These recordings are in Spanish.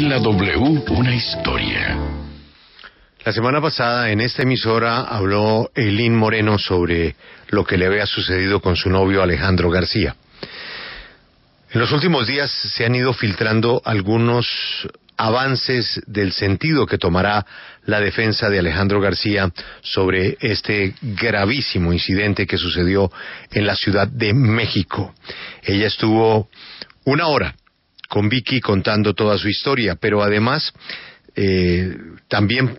La W, una historia. La semana pasada en esta emisora habló Eileen Moreno sobre lo que le había sucedido con su novio Alejandro García. En los últimos días se han ido filtrando algunos avances del sentido que tomará la defensa de Alejandro García sobre este gravísimo incidente que sucedió en la Ciudad de México. Ella estuvo una hora con Vicky contando toda su historia, pero además eh, también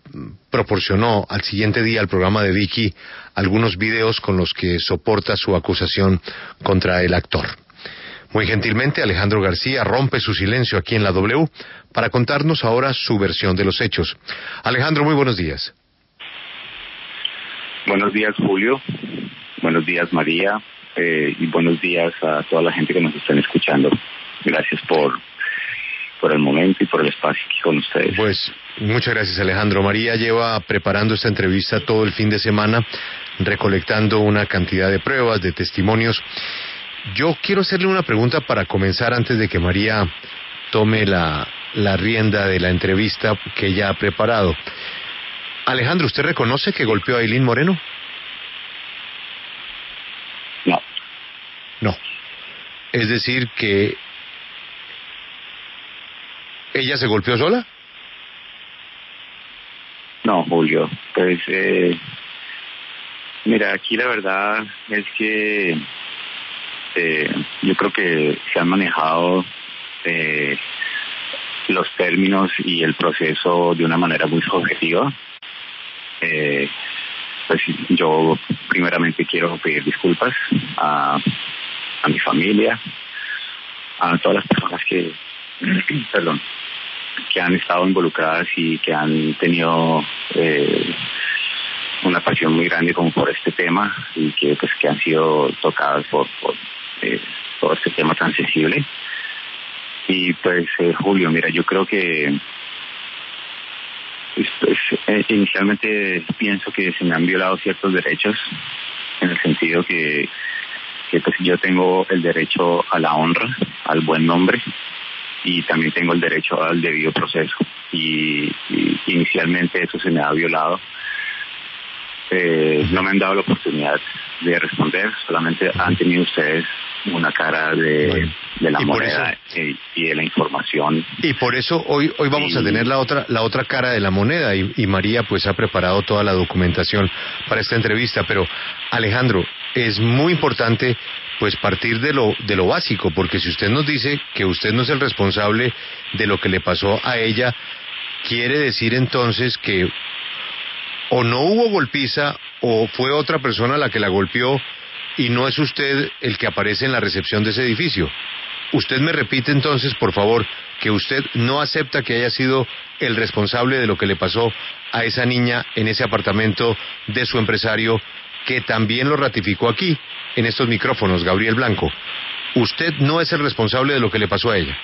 proporcionó al siguiente día al programa de Vicky algunos videos con los que soporta su acusación contra el actor. Muy gentilmente, Alejandro García rompe su silencio aquí en la W para contarnos ahora su versión de los hechos. Alejandro, muy buenos días. Buenos días, Julio. Buenos días, María. Eh, y buenos días a toda la gente que nos están escuchando. Gracias por, por el momento y por el espacio aquí con ustedes. Pues muchas gracias Alejandro. María lleva preparando esta entrevista todo el fin de semana, recolectando una cantidad de pruebas, de testimonios. Yo quiero hacerle una pregunta para comenzar antes de que María tome la, la rienda de la entrevista que ella ha preparado. Alejandro, ¿usted reconoce que golpeó a Aileen Moreno? No. No. Es decir, que ¿Ella se golpeó sola? No, Julio. Pues, eh, mira, aquí la verdad es que eh, yo creo que se han manejado eh, los términos y el proceso de una manera muy subjetiva. Eh, pues yo primeramente quiero pedir disculpas a, a mi familia, a todas las personas que, perdón, que han estado involucradas y que han tenido eh, una pasión muy grande como por este tema y que pues que han sido tocadas por, por eh, todo este tema tan sensible. Y pues eh, Julio mira yo creo que pues, eh, inicialmente pienso que se me han violado ciertos derechos en el sentido que que pues yo tengo el derecho a la honra al buen nombre y también tengo el derecho al debido proceso. Y, inicialmente eso se me ha violado. Eh, no me han dado la oportunidad de responder, solamente han tenido ustedes una cara de, de la moneda y, de la información. Y por eso hoy hoy vamos a tener la otra la otra cara de la moneda y, y María pues ha preparado toda la documentación para esta entrevista. Pero Alejandro, es muy importante pues partir de lo, de lo básico, porque si usted nos dice que usted no es el responsable de lo que le pasó a ella, quiere decir entonces que o no hubo golpiza o fue otra persona la que la golpeó y no es usted el que aparece en la recepción de ese edificio. Usted me repite entonces, por favor, que usted no acepta que haya sido el responsable de lo que le pasó a esa niña en ese apartamento de su empresario que también lo ratificó aquí, en estos micrófonos, Gabriel Blanco. Usted no es el responsable de lo que le pasó a ella.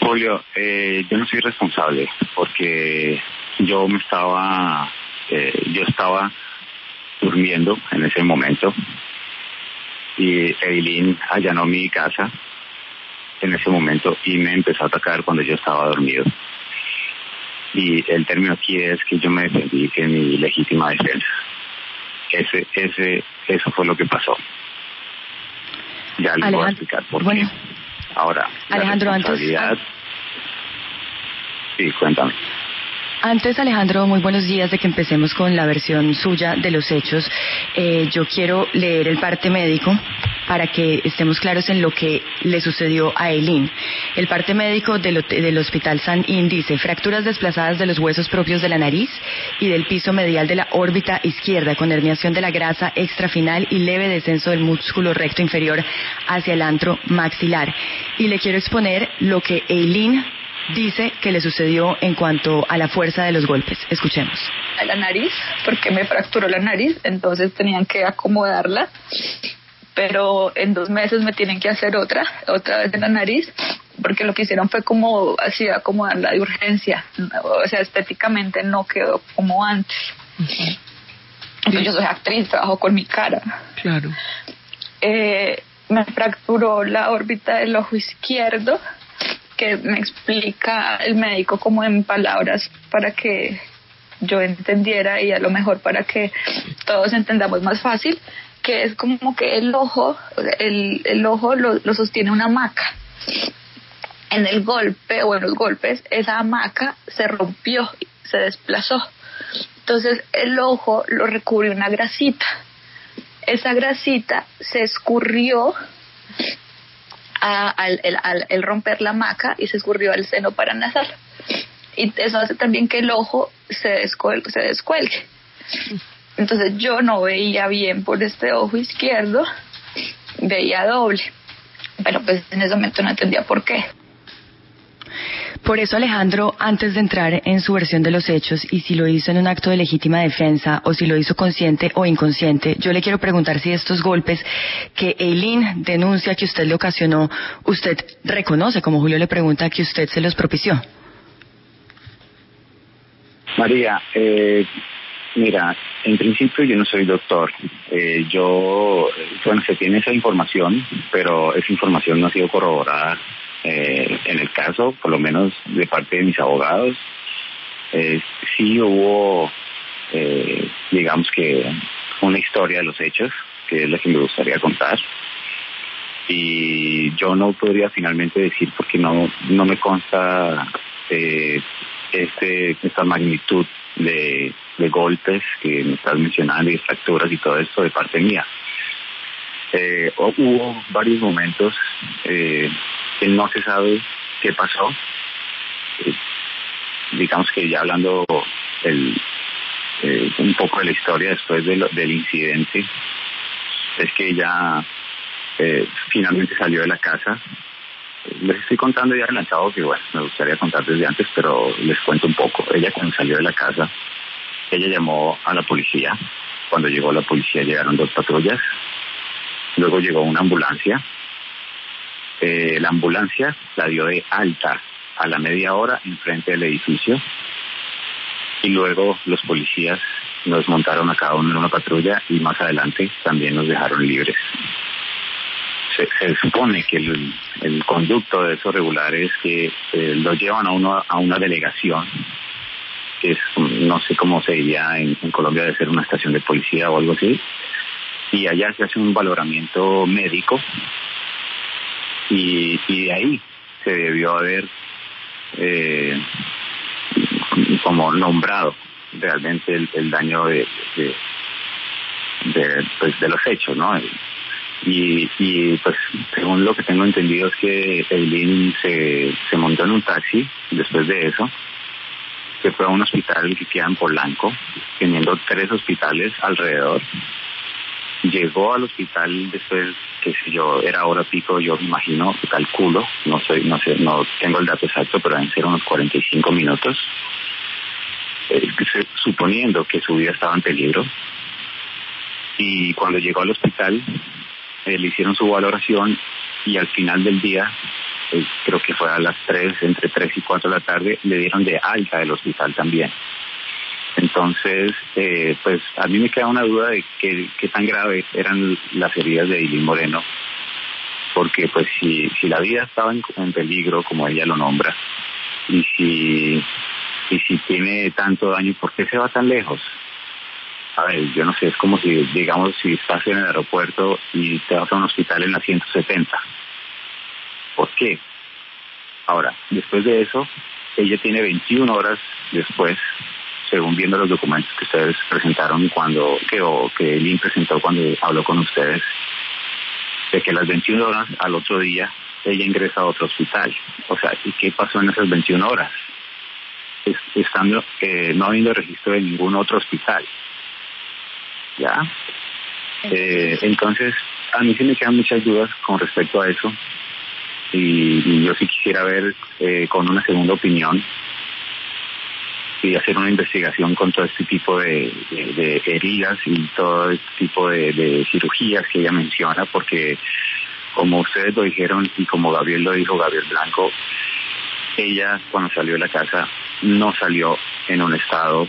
Julio, eh, yo no soy responsable porque yo me estaba, eh, yo estaba durmiendo en ese momento y Eileen allanó mi casa en ese momento y me empezó a atacar cuando yo estaba dormido y el término aquí es que yo me defendí en mi legítima defensa. Ese, ese, eso fue lo que pasó. Ya le voy a explicar por qué. Ahora, Alejandro, la responsabilidad... Antes... Sí, cuéntame. Antes, Alejandro, muy buenos días de que empecemos con la versión suya de los hechos. Eh, yo quiero leer el parte médico para que estemos claros en lo que le sucedió a Eileen. El parte médico del, del Hospital San In dice fracturas desplazadas de los huesos propios de la nariz y del piso medial de la órbita izquierda con herniación de la grasa extrafinal y leve descenso del músculo recto inferior hacia el antro maxilar. Y le quiero exponer lo que Eileen dice que le sucedió en cuanto a la fuerza de los golpes. Escuchemos. La nariz, porque me fracturó la nariz, entonces tenían que acomodarla, pero en dos meses me tienen que hacer otra, otra vez en la nariz, porque lo que hicieron fue como así acomodarla de urgencia, o sea, estéticamente no quedó como antes. yo soy actriz, trabajo con mi cara. Claro. Eh, me fracturó la órbita del ojo izquierdo que me explica el médico como en palabras para que yo entendiera y a lo mejor para que todos entendamos más fácil, que es como que el ojo, el, el ojo lo, lo sostiene una hamaca. En el golpe o en los golpes, esa hamaca se rompió, se desplazó. Entonces el ojo lo recubrió una grasita. Esa grasita se escurrió al, el romper la maca y se escurrió al seno paranasal. Y eso hace también que el ojo se descuelgue. Se descuelgue. Entonces yo no veía bien por este ojo izquierdo, veía doble. Pero pues en ese momento no entendía por qué. Por eso Alejandro, antes de entrar en su versión de los hechos y si lo hizo en un acto de legítima defensa o si lo hizo consciente o inconsciente, yo le quiero preguntar si estos golpes que Eileen denuncia que usted le ocasionó, usted reconoce, como Julio le pregunta, que usted se los propició. María, eh, mira, en principio yo no soy doctor. Eh, yo, bueno, se tiene esa información, pero esa información no ha sido corroborada eh, en el caso, por lo menos de parte de mis abogados, eh, sí hubo, eh, digamos que, una historia de los hechos, que es la que me gustaría contar. Y yo no podría finalmente decir, porque no, no me consta eh, este, esta magnitud de, de golpes que me estás mencionando y fracturas y todo esto de parte mía. Eh, hubo varios momentos eh, que no se sabe qué pasó. Eh, digamos que ya hablando el, eh, un poco de la historia después de del incidente, es que ella eh, finalmente salió de la casa. Les estoy contando ya adelantado que bueno, me gustaría contar desde antes, pero les cuento un poco. Ella cuando salió de la casa, ella llamó a la policía. Cuando llegó la policía llegaron dos patrullas. Luego llegó una ambulancia eh, la ambulancia la dio de alta a la media hora enfrente del edificio y luego los policías nos montaron a cada uno en una patrulla y más adelante también nos dejaron libres. Se, supone que el, conducto de esos regulares que eh, lo llevan a uno a una delegación que es no sé cómo se diría en, en Colombia de ser una estación de policía o algo así y allá se hace un valoramiento médico y, y de ahí se debió haber eh, como nombrado realmente el, daño de, de, pues, de los hechos, ¿no? Y, y pues según lo que tengo entendido es que Eileen se, se montó en un taxi después de eso, se fue a un hospital que queda en Polanco, teniendo tres hospitales alrededor, llegó al hospital después, qué sé yo, era hora pico, yo me imagino, calculo, no sé, no sé, no tengo el dato exacto, pero deben ser unos 45 minutos, eh, suponiendo que su vida estaba en peligro. Y cuando llegó al hospital, eh, le hicieron su valoración y al final del día, eh, creo que fue a las 3, entre 3 y 4 de la tarde, le dieron de alta del hospital también. Entonces, eh, pues a mí me queda una duda de qué, qué tan graves eran las heridas de Eileen Moreno, porque pues si, si la vida estaba en, peligro, como ella lo nombra, y si, y si tiene tanto daño, ¿por qué se va tan lejos? A ver, yo no sé, es como si, digamos, si estás en el aeropuerto y te vas a un hospital en la 170. ¿Por qué? Ahora, después de eso, ella tiene 21 horas después según viendo los documentos que ustedes presentaron cuando, que, o que Lin presentó cuando habló con ustedes, de que las 21 horas al otro día ella ingresa a otro hospital. O sea, ¿y qué pasó en esas 21 horas? estando, eh, no habiendo registro de ningún otro hospital. ¿Ya? Eh, entonces, a mí sí me quedan muchas dudas con respecto a eso. Y, yo sí quisiera ver eh, con una segunda opinión y hacer una investigación con todo este tipo de, heridas y todo este tipo de, cirugías que ella menciona, porque como ustedes lo dijeron y como Gabriel lo dijo, Gabriel Blanco, ella cuando salió de la casa no salió en un estado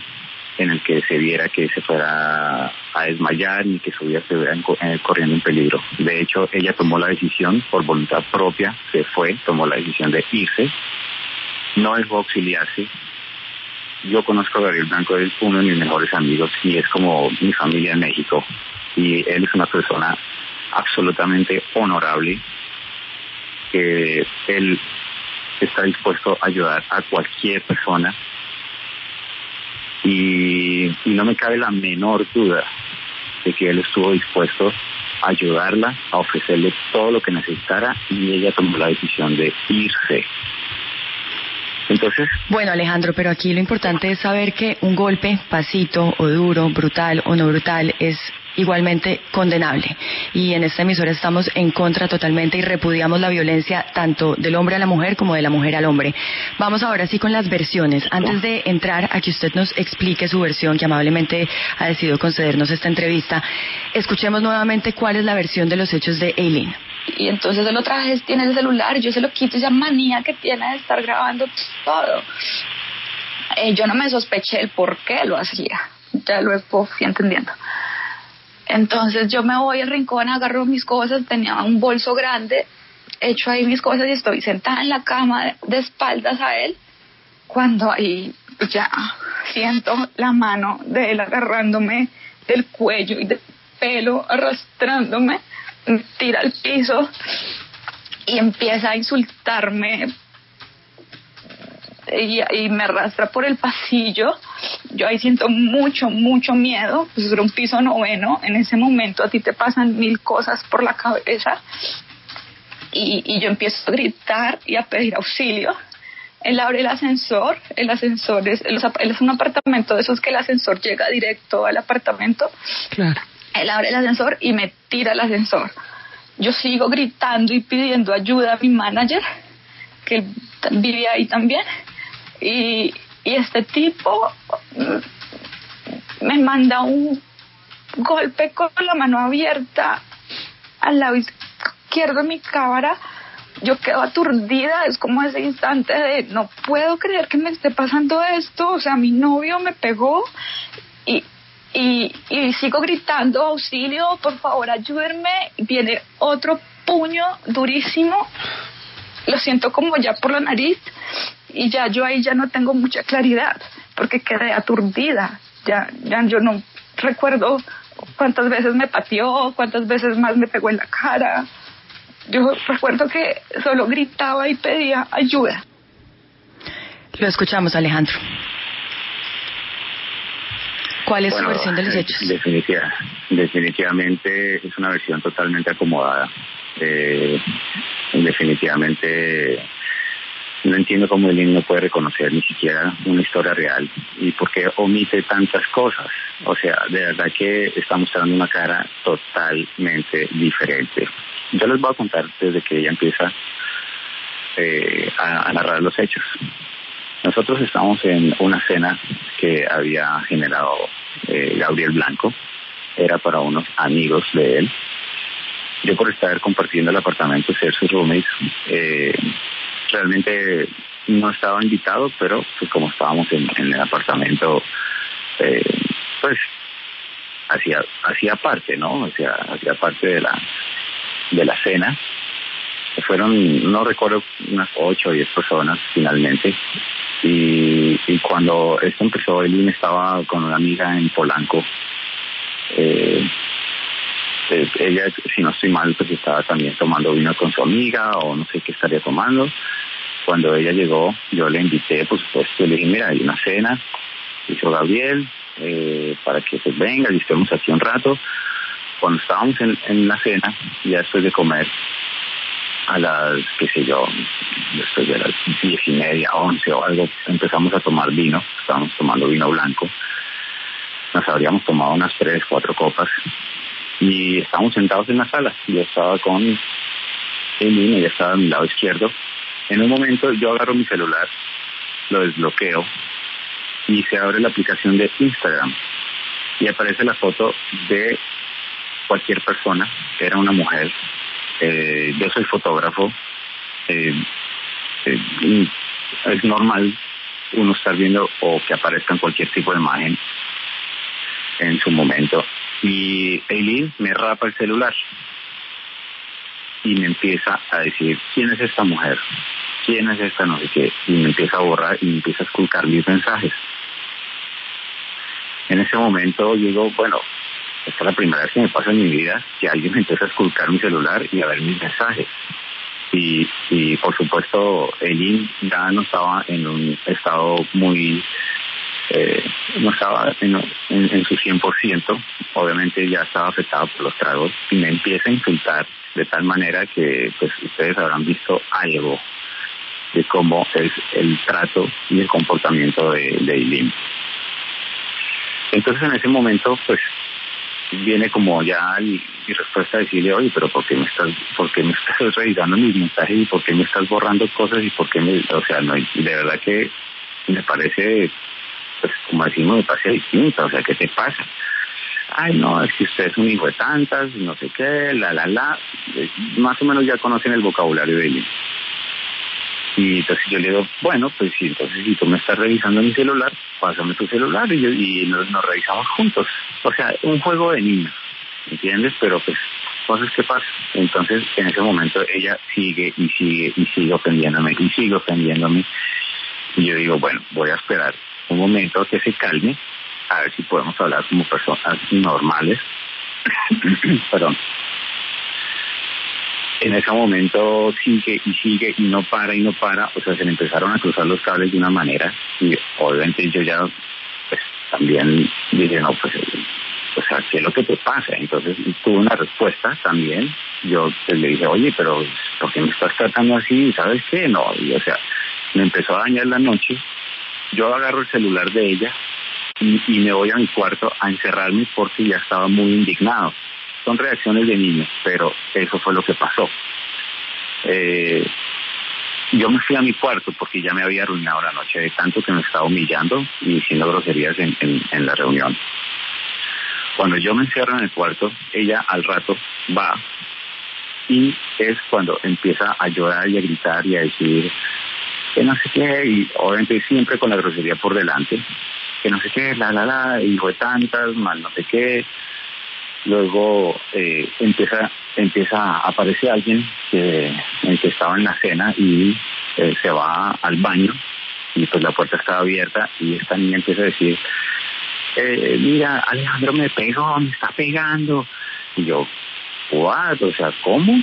en el que se viera que se fuera a desmayar ni que su vida estuviera eh, corriendo en peligro. De hecho, ella tomó la decisión por voluntad propia, se fue, tomó la decisión de irse, no dejó auxiliarse. Yo conozco a Gabriel Blanco, es uno de mis mejores amigos y es como mi familia en México. Y él es una persona absolutamente honorable, que él está dispuesto a ayudar a cualquier persona y, no me cabe la menor duda de que él estuvo dispuesto a ayudarla, a ofrecerle todo lo que necesitara y ella tomó la decisión de irse. Entonces. Bueno, Alejandro, pero aquí lo importante es saber que un golpe, pasito o duro, brutal o no brutal, es igualmente condenable. Y en esta emisora estamos en contra totalmente y repudiamos la violencia tanto del hombre a la mujer como de la mujer al hombre. Vamos ahora sí con las versiones. Antes de entrar a que usted nos explique su versión, que amablemente ha decidido concedernos esta entrevista, escuchemos nuevamente cuál es la versión de los hechos de Eileen. Y entonces él otra vez tiene el celular, yo se lo quito, esa manía que tiene de estar grabando todo. Eh, yo no me sospeché el por qué lo hacía, ya luego fui entendiendo. Entonces yo me voy al rincón, agarro mis cosas, tenía un bolso grande, echo ahí mis cosas y estoy sentada en la cama de espaldas a él, cuando ahí ya siento la mano de él agarrándome del cuello y del pelo, arrastrándome, me tira al piso y empieza a insultarme y, me arrastra por el pasillo. Yo ahí siento mucho, mucho miedo. Pues era un piso noveno. En ese momento a ti te pasan mil cosas por la cabeza. Y, y yo empiezo a gritar y a pedir auxilio. Él abre el ascensor. El ascensor es, él es un apartamento de esos que el ascensor llega directo al apartamento. Claro. Él abre el ascensor y me tira el ascensor. Yo sigo gritando y pidiendo ayuda a mi manager, que vive ahí también y, este tipo me manda un golpe con la mano abierta al lado izquierdo de mi cámara. Yo quedo aturdida, es como ese instante de no puedo creer que me esté pasando esto, o sea, mi novio me pegó y, y, y sigo gritando auxilio, por favor ayúdenme, viene otro puño durísimo, lo siento como ya por la nariz y ya yo ahí ya no tengo mucha claridad porque quedé aturdida. Ya, ya yo no recuerdo cuántas veces me pateó, cuántas veces más me pegó en la cara. Yo recuerdo que solo gritaba y pedía ayuda. Lo escuchamos, Alejandro. ¿Cuál es su versión de los hechos? definitivamente es una versión totalmente acomodada. Eh, definitivamente no entiendo cómo el no puede reconocer ni siquiera una historia real y por qué omite tantas cosas. O sea, de verdad que está mostrando una cara totalmente diferente. Yo les voy a contar desde que ella empieza eh, a, narrar los hechos. Nosotros estamos en una cena que había generado eh, Gabriel Blanco, era para unos amigos de él. Yo por estar compartiendo el apartamento, ser sus roommates, eh, realmente no estaba invitado, pero pues como estábamos en, el apartamento, eh, pues hacía hacía parte, ¿no? Hacía, hacía parte de la de la cena. Fueron, no recuerdo, unas ocho o diez personas finalmente. Y, cuando esto empezó, Elin estaba con una amiga en Polanco. Eh, eh, ella, si no estoy mal, pues estaba también tomando vino con su amiga o no sé qué estaría tomando. Cuando ella llegó, yo le invité, por supuesto, le dije, mira, hay una cena, hizo Gabriel, eh, para que pues venga y estemos aquí un rato. Cuando estábamos en, la cena, ya después de comer, a las, qué sé yo, después de las diez y media, once o algo, empezamos a tomar vino, estábamos tomando vino blanco. Nos habríamos tomado unas tres, cuatro copas y estábamos sentados en la sala. Yo estaba con y ella estaba a mi lado izquierdo en un momento yo agarro mi celular, lo desbloqueo y se abre la aplicación de Instagram y aparece la foto de cualquier persona, era una mujer. Eh, yo soy fotógrafo. Eh, eh, es normal uno estar viendo o que aparezca cualquier tipo de imagen en su momento. y Eileen me rapa el celular y me empieza a decir, ¿quién es esta mujer? ¿Quién es esta no sé qué? Y me empieza a borrar y me empieza a esculcar mis mensajes. En ese momento digo, bueno, esta es la primera vez que me pasa en mi vida que alguien me empieza a esculcar mi celular y a ver mis mensajes. Y, y por supuesto, Eileen ya no estaba en un estado muy eh, no estaba en, en, su 100%, obviamente ya estaba afectado por los tragos. Y me empieza a insultar de tal manera que pues ustedes habrán visto algo de cómo es el trato y el comportamiento de, de Eileen. Entonces en ese momento pues viene como ya mi, respuesta a decirle, oye, pero ¿por qué me estás, por qué me estás revisando mis mensajes y por qué me estás borrando cosas y por qué me, o sea, no, de verdad que me parece pues como decimos, me parece distinta, o sea, ¿qué te pasa? Ay, no, es que usted es un hijo de tantas, no sé qué, la, la, la, eh, más o menos ya conocen el vocabulario de él. Y entonces yo le digo, bueno, pues sí, entonces si tú me estás revisando mi celular, pásame tu celular y, y nos, nos, revisamos juntos. O sea, un juego de niños, ¿entiendes? Pero pues cosas que pasan. Entonces en ese momento ella sigue y sigue y sigue ofendiéndome y sigue ofendiéndome. Y yo digo, bueno, voy a esperar un momento que se calme, a ver si podemos hablar como personas normales. Perdón. En ese momento sigue y sigue y no para y no para, o sea, se le empezaron a cruzar los cables de una manera y obviamente yo ya pues también dije, no, pues, o sea, ¿qué es lo que te pasa? Entonces tuve una respuesta también, yo pues, le dije, oye, pero ¿por qué me estás tratando así? ¿Sabes qué? No, y, o sea, me empezó a dañar la noche yo agarro el celular de ella y, me voy a mi cuarto a encerrarme porque ya estaba muy indignado. Son reacciones de niño, pero eso fue lo que pasó. Eh, yo me fui a mi cuarto porque ya me había arruinado la noche de tanto que me estaba humillando y diciendo groserías en, en la reunión. Cuando yo me encierro en el cuarto, ella al rato va y es cuando empieza a llorar y a gritar y a decir, que no sé qué, y obviamente siempre con la grosería por delante, que no sé qué, la, la, la, hijo de tantas, mal no sé qué. Luego eh, empieza, empieza a aparecer alguien que, estaba en la cena y eh, se va al baño y pues la puerta estaba abierta y esta niña empieza a decir, eh, mira, Alejandro me pegó, me está pegando. Y yo, ¿what? O sea, ¿cómo?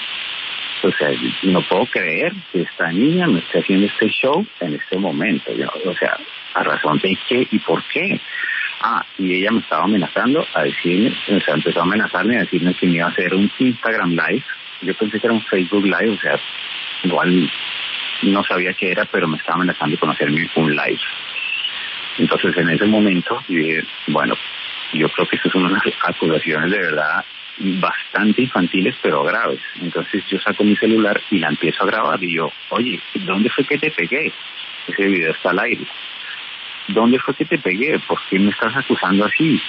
O sea, no puedo creer que esta niña me esté haciendo este show en este momento. o sea, ¿a razón de qué y por qué? Ah, y ella me estaba amenazando a decirme, o sea, empezó a amenazarme a decirme que me iba a hacer un Instagram Live. Yo pensé que era un Facebook Live, o sea, igual no sabía qué era, pero me estaba amenazando con hacerme un live. Entonces, en ese momento, bueno, yo creo que estas son unas acusaciones de verdad bastante infantiles pero graves. Entonces yo saco mi celular y la empiezo a grabar y yo, oye, ¿dónde fue que te pegué? Ese video está al aire. ¿Dónde fue que te pegué? ¿Por qué me estás acusando así?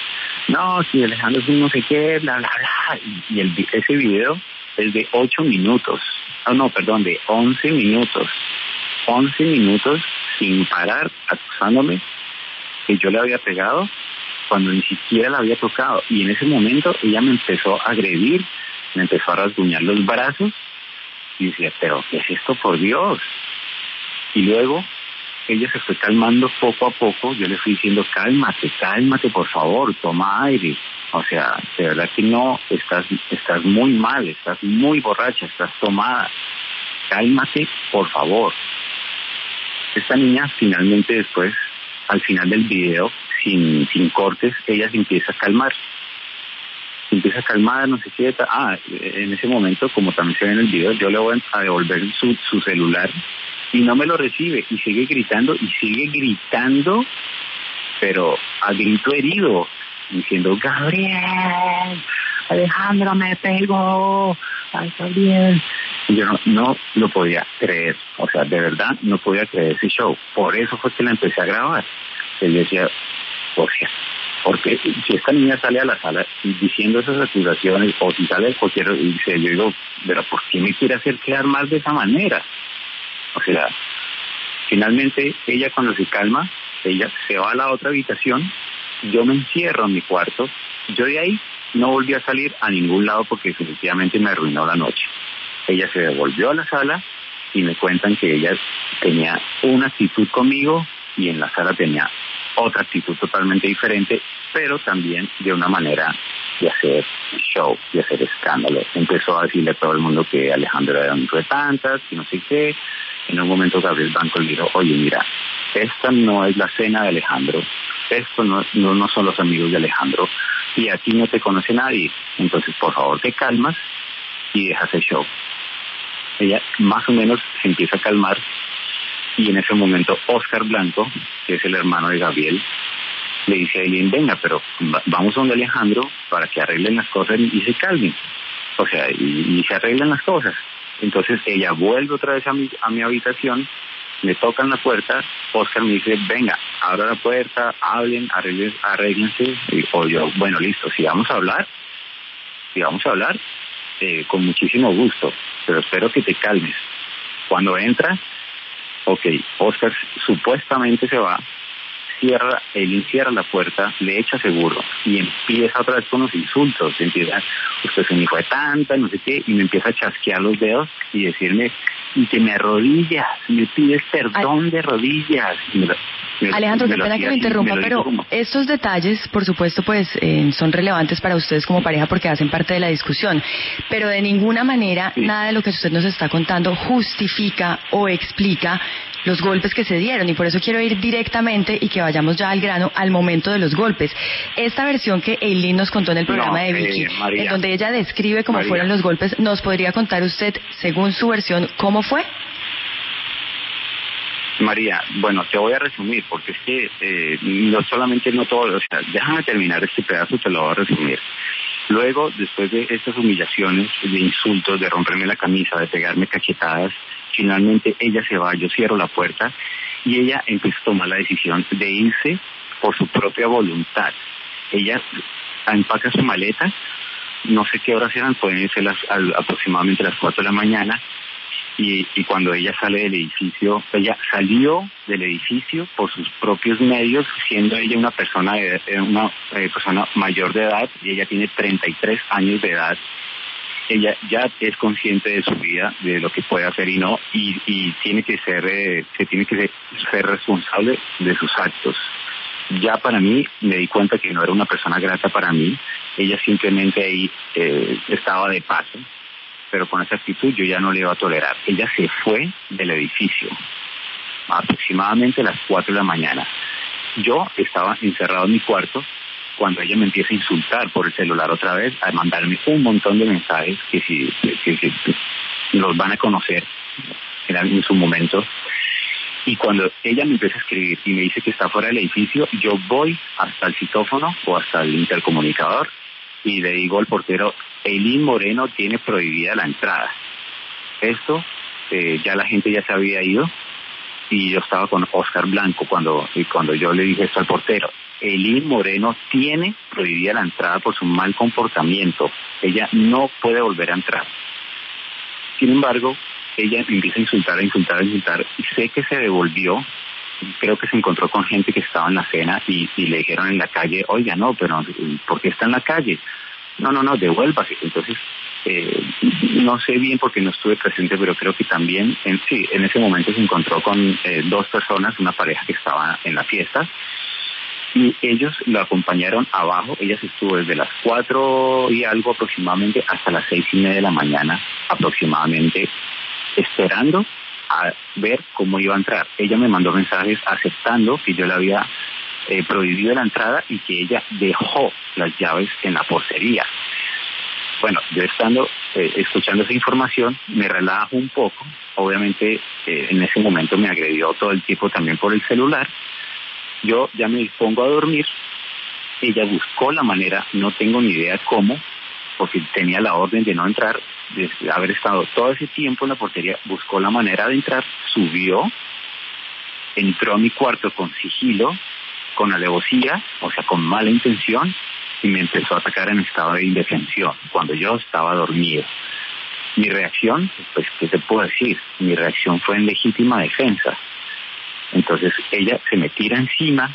No, si Alejandro es no sé qué, bla, bla, bla. Y el, ese video es de 8 minutos. Oh, no, perdón, de 11 minutos. 11 minutos sin parar acusándome que yo le había pegado cuando ni siquiera la había tocado. Y en ese momento ella me empezó a agredir, me empezó a rasguñar los brazos y decía, pero ¿qué es esto por Dios? Y luego ella se fue calmando poco a poco, yo le fui diciendo, cálmate, cálmate por favor, toma aire. O sea, de verdad que no, estás, estás muy mal, estás muy borracha, estás tomada. Cálmate, por favor. Esta niña finalmente después, al final del video, sin, sin cortes, ella se empieza a calmar. Se empieza a calmar, no sé qué. Ah, en ese momento, como también se ve en el video, yo le voy a devolver su, su celular y no me lo recibe y sigue gritando y sigue gritando, pero a grito herido, diciendo, Gabriel, Alejandro me pegó, ay Gabriel. yo no, no lo podía creer, o sea, de verdad no podía creer ese show. Por eso fue que la empecé a grabar. Él decía, Porque si esta niña sale a la sala diciendo esas acusaciones, o si sale cualquier, y dice, yo digo, pero ¿por qué me quiere hacer quedar mal de esa manera? O sea, finalmente ella cuando se calma, ella se va a la otra habitación, yo me encierro en mi cuarto, yo de ahí no volví a salir a ningún lado porque definitivamente me arruinó la noche. Ella se devolvió a la sala y me cuentan que ella tenía una actitud conmigo y en la sala tenía otra actitud totalmente diferente, pero también de una manera de hacer show, de hacer escándalo. Empezó a decirle a todo el mundo que Alejandro era un de tantas, que no sé qué. En un momento Gabriel Banco le dijo, oye, mira, esta no es la cena de Alejandro, esto no, no, no son los amigos de Alejandro, y aquí no te conoce nadie. Entonces, por favor, te calmas y dejas el show. Ella más o menos se empieza a calmar y en ese momento Oscar Blanco, que es el hermano de Gabriel, le dice a Eileen, venga, pero vamos a donde Alejandro para que arreglen las cosas y, se calmen. O sea, y, se arreglen las cosas. Entonces ella vuelve otra vez a mi, a mi habitación, me tocan la puerta, Oscar me dice, venga, abra la puerta, hablen, arreglen, arreglense. Y, o yo, bueno, listo, si vamos a hablar, si vamos a hablar, eh, con muchísimo gusto, pero espero que te calmes. Cuando entra, ok, Oscar supuestamente se va, cierra, él cierra la puerta, le echa seguro y empieza otra vez con los insultos, empieza, usted es un hijo de tanta, no sé qué, y me empieza a chasquear los dedos y decirme, y que me arrodillas, me pides perdón de rodillas. Alejandro, qué pena que me interrumpa, pero estos detalles, por supuesto, pues eh, son relevantes para ustedes como pareja porque hacen parte de la discusión, pero de ninguna manera nada de lo que usted nos está contando justifica o explica los golpes que se dieron y por eso quiero ir directamente y que vayamos ya al grano al momento de los golpes. Esta versión que Eileen nos contó en el programa de Vicky, eh, en donde ella describe cómo fueron los golpes, ¿nos podría contar usted, según su versión, cómo fue? María, bueno, te voy a resumir, porque es que eh, no solamente no todo, o sea, déjame terminar este pedazo, te lo voy a resumir. Luego, después de estas humillaciones, de insultos, de romperme la camisa, de pegarme cachetadas, Finalmente ella se va, yo cierro la puerta y ella empieza a tomar la decisión de irse por su propia voluntad. Ella empaca su maleta, no sé qué horas eran, pueden ser las, aproximadamente las 4 de la mañana, y, cuando ella sale del edificio, ella salió del edificio por sus propios medios, siendo ella una persona de, una eh, persona mayor de edad y ella tiene 33 años de edad ella ya es consciente de su vida, de lo que puede hacer y no, y, y tiene que ser, eh, se tiene que ser, responsable de sus actos. Ya para mí me di cuenta que no era una persona grata para mí, ella simplemente ahí eh, estaba de paso, pero con esa actitud yo ya no le iba a tolerar. Ella se fue del edificio aproximadamente a las 4 de la mañana. Yo estaba encerrado en mi cuarto cuando ella me empieza a insultar por el celular otra vez, a mandarme un montón de mensajes que si, que, los van a conocer en su momento. Y cuando ella me empieza a escribir y me dice que está fuera del edificio, yo voy hasta el citófono o hasta el intercomunicador y le digo al portero, Elín Moreno tiene prohibida la entrada. Esto eh, ya la gente ya se había ido y yo estaba con Oscar Blanco cuando, y cuando yo le dije esto al portero. Elin Moreno tiene prohibida la entrada por su mal comportamiento. Ella no puede volver a entrar. Sin embargo, ella empieza a insultar, a insultar, a insultar. Y sé que se devolvió. Creo que se encontró con gente que estaba en la cena y, le dijeron en la calle, oiga, no, pero ¿por qué está en la calle? No, no, no, devuélvase. Entonces, eh, no sé bien porque no estuve presente, pero creo que también, en, sí, en ese momento se encontró con eh, dos personas, una pareja que estaba en la fiesta, y ellos lo acompañaron abajo. Ella estuvo desde las cuatro y algo aproximadamente hasta las seis y media de la mañana aproximadamente esperando a ver cómo iba a entrar. Ella me mandó mensajes aceptando que yo le había eh, prohibido la entrada y que ella dejó las llaves en la portería. Bueno, yo estando eh, escuchando esa información me relajo un poco. Obviamente eh, en ese momento me agredió todo el tiempo también por el celular yo ya me dispongo a dormir, ella buscó la manera, no tengo ni idea cómo, porque tenía la orden de no entrar, de haber estado todo ese tiempo en la portería, buscó la manera de entrar, subió, entró a mi cuarto con sigilo, con alevosía, o sea, con mala intención, y me empezó a atacar en estado de indefensión, cuando yo estaba dormido. Mi reacción, pues, ¿qué te puedo decir? Mi reacción fue en legítima defensa. Entonces ella se me tira encima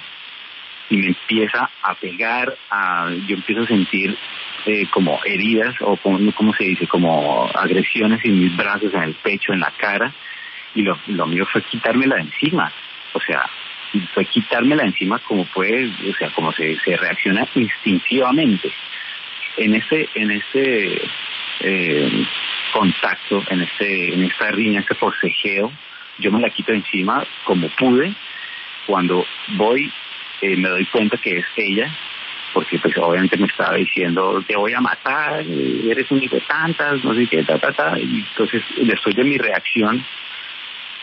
y me empieza a pegar, a, yo empiezo a sentir eh, como heridas o como, ¿cómo se dice? Como agresiones en mis brazos, en el pecho, en la cara. Y lo, lo mío fue quitármela de encima. O sea, fue quitármela de encima como puede, o sea, como se, se reacciona instintivamente. En este, en este contacto, en este, en esta riña, este forcejeo, yo me la quito encima como pude. Cuando voy, eh, me doy cuenta que es ella, porque pues obviamente me estaba diciendo, te voy a matar, eres un hijo de tantas, no sé qué, ta, ta, ta. Y entonces, después de mi reacción,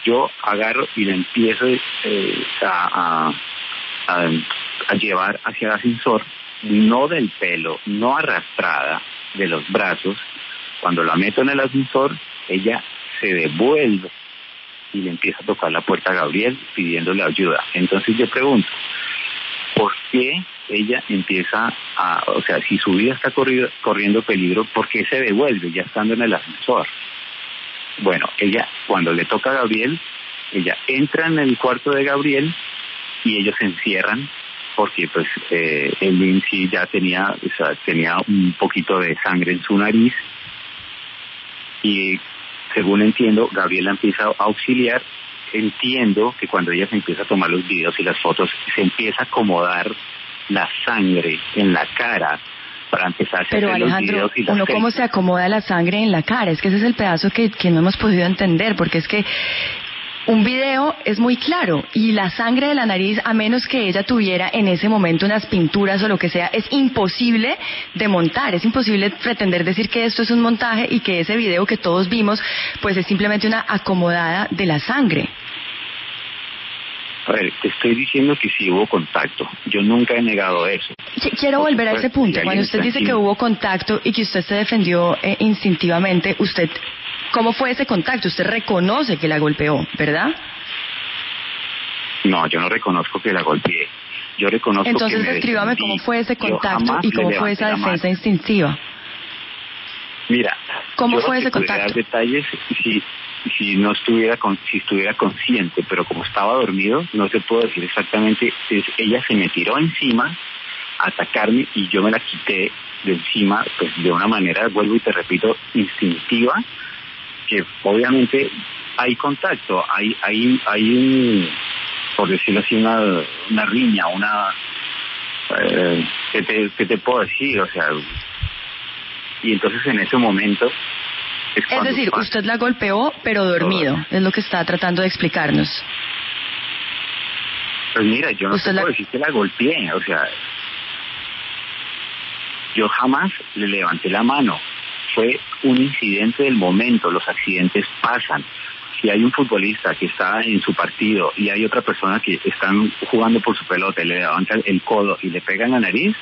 yo agarro y le empiezo eh, a, a, a, llevar hacia el ascensor, no del pelo, no arrastrada de los brazos. Cuando la meto en el ascensor, ella se devuelve y le empieza a tocar la puerta a Gabriel pidiéndole ayuda. Entonces yo pregunto, ¿por qué ella empieza a, o sea, si su vida está corrido, corriendo peligro, ¿por qué se devuelve ya estando en el ascensor? Bueno, ella, cuando le toca a Gabriel, ella entra en el cuarto de Gabriel y ellos se encierran porque pues eh, el Lindsay ya tenía, o sea, tenía un poquito de sangre en su nariz y según entiendo, Gabriela empieza a auxiliar. Entiendo que cuando ella se empieza a tomar los videos y las fotos, se empieza a acomodar la sangre en la cara para empezar a hacer Pero Alejandro, uno cómo se acomoda la sangre en la cara, es que ese es el pedazo que, que no hemos podido entender, porque es que un video es muy claro y la sangre de la nariz, a menos que ella tuviera en ese momento unas pinturas o lo que sea, es imposible de montar, es imposible pretender decir que esto es un montaje y que ese video que todos vimos, pues es simplemente una acomodada de la sangre. A ver, te estoy diciendo que sí hubo contacto. Yo nunca he negado eso. Quiero volver a ese punto. Cuando usted dice que hubo contacto y que usted se defendió eh, instintivamente, ¿usted cómo fue ese contacto? Usted reconoce que la golpeó, ¿verdad? No, yo no reconozco que la golpeé. Yo reconozco Entonces, que descríbame cómo fue ese contacto y cómo fue esa defensa instintiva. Mira, ¿cómo fue ese contacto? Dar detalles si si no estuviera con, si estuviera consciente, pero como estaba dormido, no se puede decir exactamente. ella se me tiró encima a atacarme y yo me la quité de encima, pues de una manera, vuelvo y te repito, instintiva, que obviamente hay contacto, hay, hay, hay un, por decirlo así, una, una riña, una, eh, ¿qué, te, ¿qué te puedo decir? O sea, y entonces en ese momento es, decir, usted la golpeó, pero dormido, es lo que está tratando de explicarnos. Pues mira, yo no puedo decir que la golpeé, o sea, yo jamás le levanté la mano. Fue un incidente del momento, los accidentes pasan. Si hay un futbolista que está en su partido y hay otra persona que están jugando por su pelota y le levanta el codo y le pega en la nariz,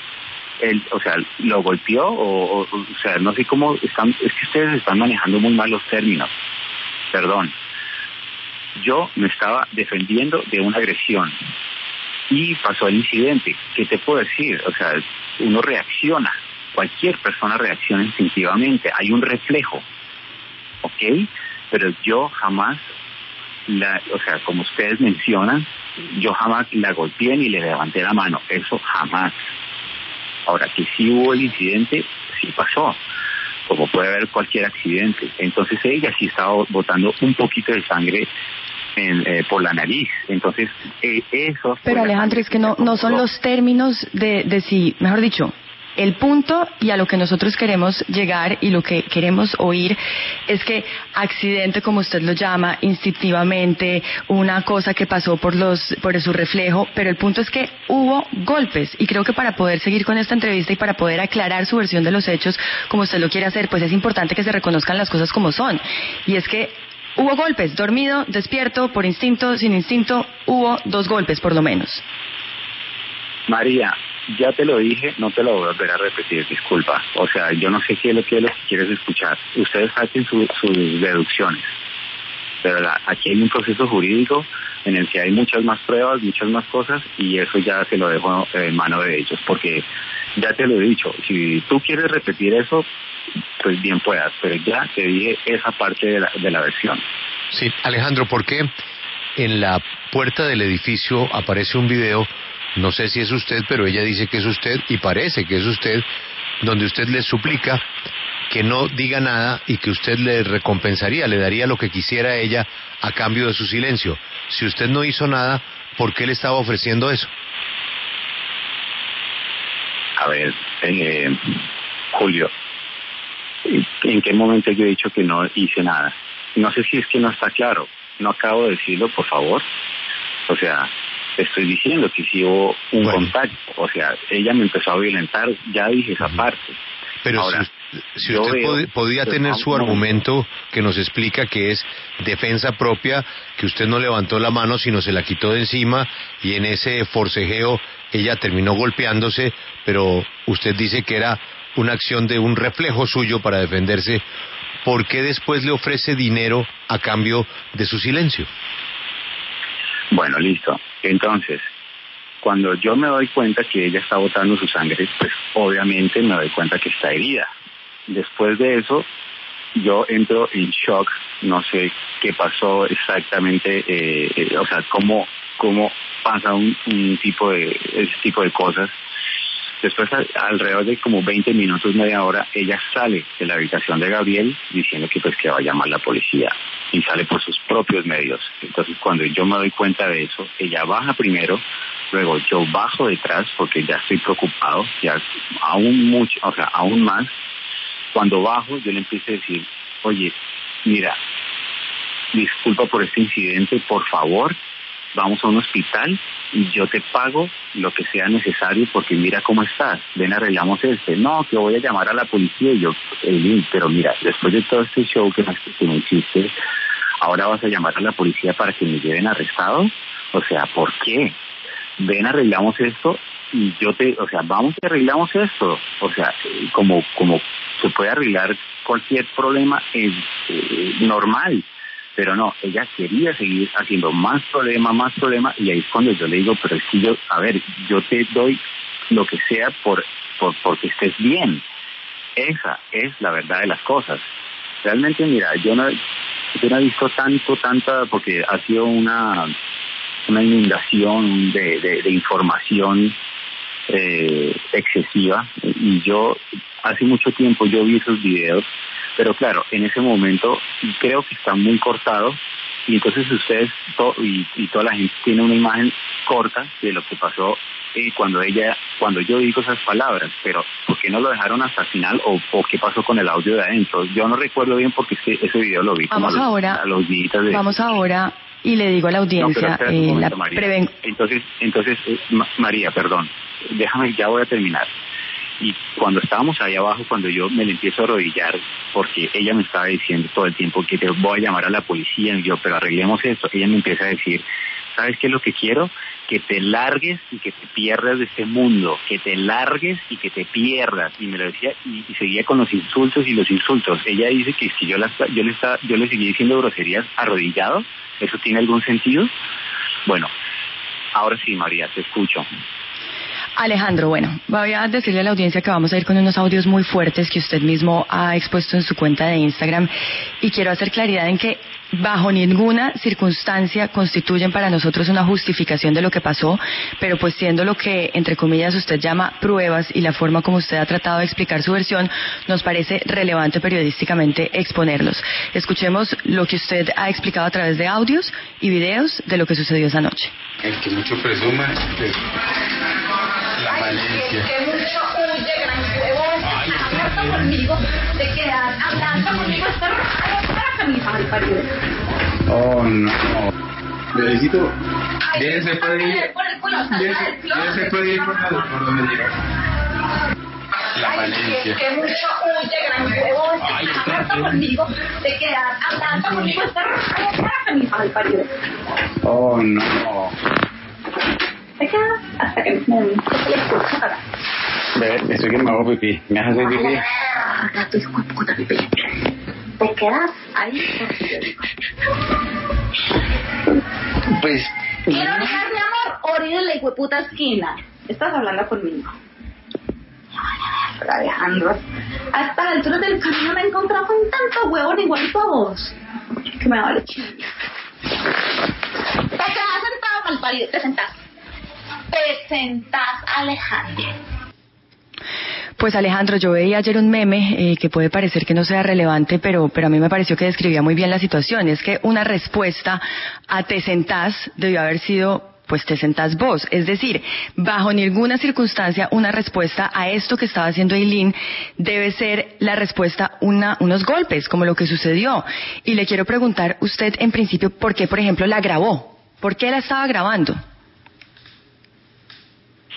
o sea, lo golpeó o, o, sea, no sé cómo están, es que ustedes están manejando muy mal los términos. Perdón. Yo me estaba defendiendo de una agresión y pasó el incidente. ¿Qué te puedo decir? O sea, uno reacciona. Cualquier persona reacciona instintivamente. Hay un reflejo. ¿Ok? Pero yo jamás, la, o sea, como ustedes mencionan, yo jamás la golpeé ni le levanté la mano. Eso jamás. Ahora, que sí hubo el incidente, sí pasó, como puede haber cualquier accidente. Entonces ella sí estaba botando un poquito de sangre en, eh, por la nariz. Entonces, eh, eso... Pero Alejandro, es que no, no son los términos de, de si, mejor dicho, el punto y a lo que nosotros queremos llegar y lo que queremos oír es que accidente, como usted lo llama, instintivamente, una cosa que pasó por los, por su reflejo, pero el punto es que hubo golpes y creo que para poder seguir con esta entrevista y para poder aclarar su versión de los hechos, como usted lo quiere hacer, pues es importante que se reconozcan las cosas como son. Y es que hubo golpes, dormido, despierto, por instinto, sin instinto, hubo dos golpes por lo menos. María, ya te lo dije, no te lo voy a volver a repetir, disculpa. O sea, yo no sé qué es lo que, quieres escuchar. Ustedes saquen sus deducciones. De verdad, aquí hay un proceso jurídico en el que hay muchas más pruebas, muchas más cosas, y eso ya se lo dejo en mano de ellos, porque ya te lo he dicho, si tú quieres repetir eso, pues bien puedas, pero ya te dije esa parte de la, de la versión. Sí, Alejandro, ¿por qué en la puerta del edificio aparece un video no sé si es usted, pero ella dice que es usted y parece que es usted donde usted le suplica que no diga nada y que usted le recompensaría, le daría lo que quisiera ella a cambio de su silencio. Si usted no hizo nada, ¿por qué le estaba ofreciendo eso? A ver, eh, Julio, ¿en qué momento yo he dicho que no hice nada? No sé si es que no está claro. No acabo de decirlo, por favor. O sea, estoy diciendo que si hubo un contacto. O sea, ella me empezó a violentar, ya dije esa parte. Pero Ahora, si, usted veo- podía tener su argumento que nos explica que es defensa propia, que usted no levantó la mano sino se la quitó de encima y en ese forcejeo ella terminó golpeándose, pero usted dice que era una acción de un reflejo suyo para defenderse. ¿Por qué después le ofrece dinero a cambio de su silencio? Bueno, listo. Entonces, cuando yo me doy cuenta que ella está botando su sangre, pues obviamente me doy cuenta que está herida. Después de eso, yo entro en shock, no sé qué pasó exactamente, eh, eh, o sea, cómo, cómo pasa un, un tipo de, ese tipo de cosas. Después, alrededor de como 20 minutos, media hora, ella sale de la habitación de Gabriel diciendo que pues que va a llamar la policía y sale por sus propios medios. Entonces, cuando yo me doy cuenta de eso, ella baja primero, luego yo bajo detrás porque ya estoy preocupado, ya aún mucho, o sea, aún más. Cuando bajo, yo le empiezo a decir, oye, mira, disculpa por este incidente, por favor, vamos a un hospital y yo te pago lo que sea necesario porque mira cómo estás, ven arreglamos este, no, que voy a llamar a la policía y yo, Eileen, pero mira, después de todo este show que que me hiciste, ahora vas a llamar a la policía para que me lleven arrestado, o sea, ¿por qué? Ven arreglamos esto y yo te, o sea, vamos y arreglamos esto, o sea, eh, como, como se puede arreglar cualquier problema es eh, normal, pero no, ella quería seguir haciendo más problema, más problema, y ahí es cuando yo le digo, pero es que yo, a ver, yo te doy lo que sea por, por porque estés bien. Esa es la verdad de las cosas. Realmente, mira, yo no, yo no he visto tanto, tanta, porque ha sido una, una inundación de, de, información eh, excesiva, y yo hace mucho tiempo yo vi esos videos pero claro, en ese momento creo que está muy cortado y entonces ustedes to- y, y toda la gente tiene una imagen corta de lo que pasó eh, cuando ella, cuando yo digo esas palabras, pero ¿por qué no lo dejaron hasta el final o, o qué pasó con el audio de adentro? Yo no recuerdo bien porque ese, ese video lo vi como Vamos a los, ahora- a los de... Vamos ahora y le digo a la audiencia, eh, momento, la María. preven- Entonces, entonces eh, Ma- María, perdón, déjame, ya voy a terminar. Y cuando estábamos ahí abajo, cuando yo me le empiezo a arrodillar, porque ella me estaba diciendo todo el tiempo que te voy a llamar a la policía, y yo, pero arreglemos esto, ella me empieza a decir, ¿sabes qué es lo que quiero? Que te largues y que te pierdas de este mundo, que te largues y que te pierdas. Y me lo decía, y, seguía con los insultos y los insultos. Ella dice que si yo, la, yo, le, está, yo le seguía diciendo groserías arrodillado, ¿eso tiene algún sentido? Bueno, ahora sí, María, te escucho. Alejandro, bueno, voy a decirle a la audiencia que vamos a ir con unos audios muy fuertes que usted mismo ha expuesto en su cuenta de Instagram y quiero hacer claridad en que bajo ninguna circunstancia constituyen para nosotros una justificación de lo que pasó, pero pues siendo lo que, entre comillas, usted llama pruebas y la forma como usted ha tratado de explicar su versión, nos parece relevante periodísticamente exponerlos. Escuchemos lo que usted ha explicado a través de audios y videos de lo que sucedió esa noche. El que mucho presuma es la Valencia. Que mucho huye, gran huevón. Habla conmigo, te quedas hablando conmigo, está para camisa, mal parido. Oh, no. Bebecito, Ay, bien se puede ir. Por el culo, salga Bien del se, bien closet. se puede ir por, donde llega. La Valencia. que, mucho huye, gran huevón. Ay, Habla conmigo, te quedas hablando conmigo, está para camisa, mal parido. Oh, no. Quedas hasta que me me le escucho para. Bebé, estoy que me hago pipí. ¿Me haces hacer pipí? Gato, hijo de puta, Pipe. Te quedas ahí. Pues, Quiero dejar mi amor orido en la hijueputa esquina. Estás hablando conmigo. Alejandro, a esta altura del camino me he encontrado con tanto huevón igualito a vos. Que me vale chingar. Te quedas sentado, malparido. Te sentás. Te sentás, Alejandro. Pues Alejandro, yo veía ayer un meme eh, que puede parecer que no sea relevante, pero, pero a mí me pareció que describía muy bien la situación. Es que una respuesta a te sentás debió haber sido pues te sentás vos. Es decir, bajo ninguna circunstancia una respuesta a esto que estaba haciendo Eileen debe ser la respuesta una, unos golpes, como lo que sucedió. Y le quiero preguntar usted en principio por qué, por ejemplo, la grabó. ¿Por qué la estaba grabando?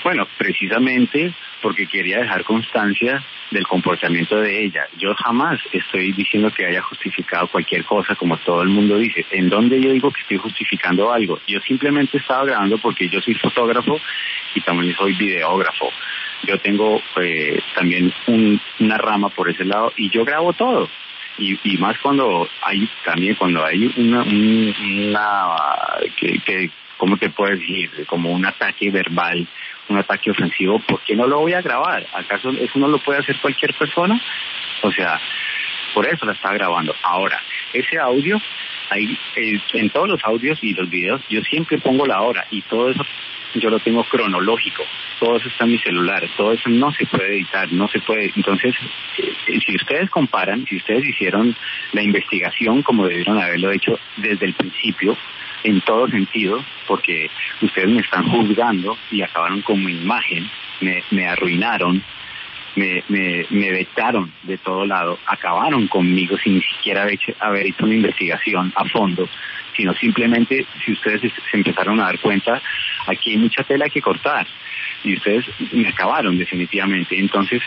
Bueno, precisamente porque quería dejar constancia del comportamiento de ella. Yo jamás estoy diciendo que haya justificado cualquier cosa como todo el mundo dice. ¿En dónde yo digo que estoy justificando algo? Yo simplemente estaba grabando porque yo soy fotógrafo y también soy videógrafo. Yo tengo eh, también una rama por ese lado y yo grabo todo. Y, y más cuando hay también cuando hay una, una que, que ¿cómo te puedo decir? Como un ataque verbal un ataque ofensivo, ¿por qué no lo voy a grabar? ¿Acaso eso no lo puede hacer cualquier persona? O sea, por eso la está grabando. Ahora, ese audio, ahí, eh, en todos los audios y los videos, yo siempre pongo la hora y todo eso yo lo tengo cronológico, todo eso está en mi celular, todo eso no se puede editar, no se puede. Entonces, eh, si ustedes comparan, si ustedes hicieron la investigación como debieron haberlo hecho desde el principio, en todo sentido, porque ustedes me están juzgando y acabaron con mi imagen, me, me arruinaron, me, me, me vetaron de todo lado, acabaron conmigo sin ni siquiera haber haber hecho una investigación a fondo, sino simplemente, si ustedes se empezaron a dar cuenta, aquí hay mucha tela que cortar y ustedes me acabaron definitivamente. Entonces,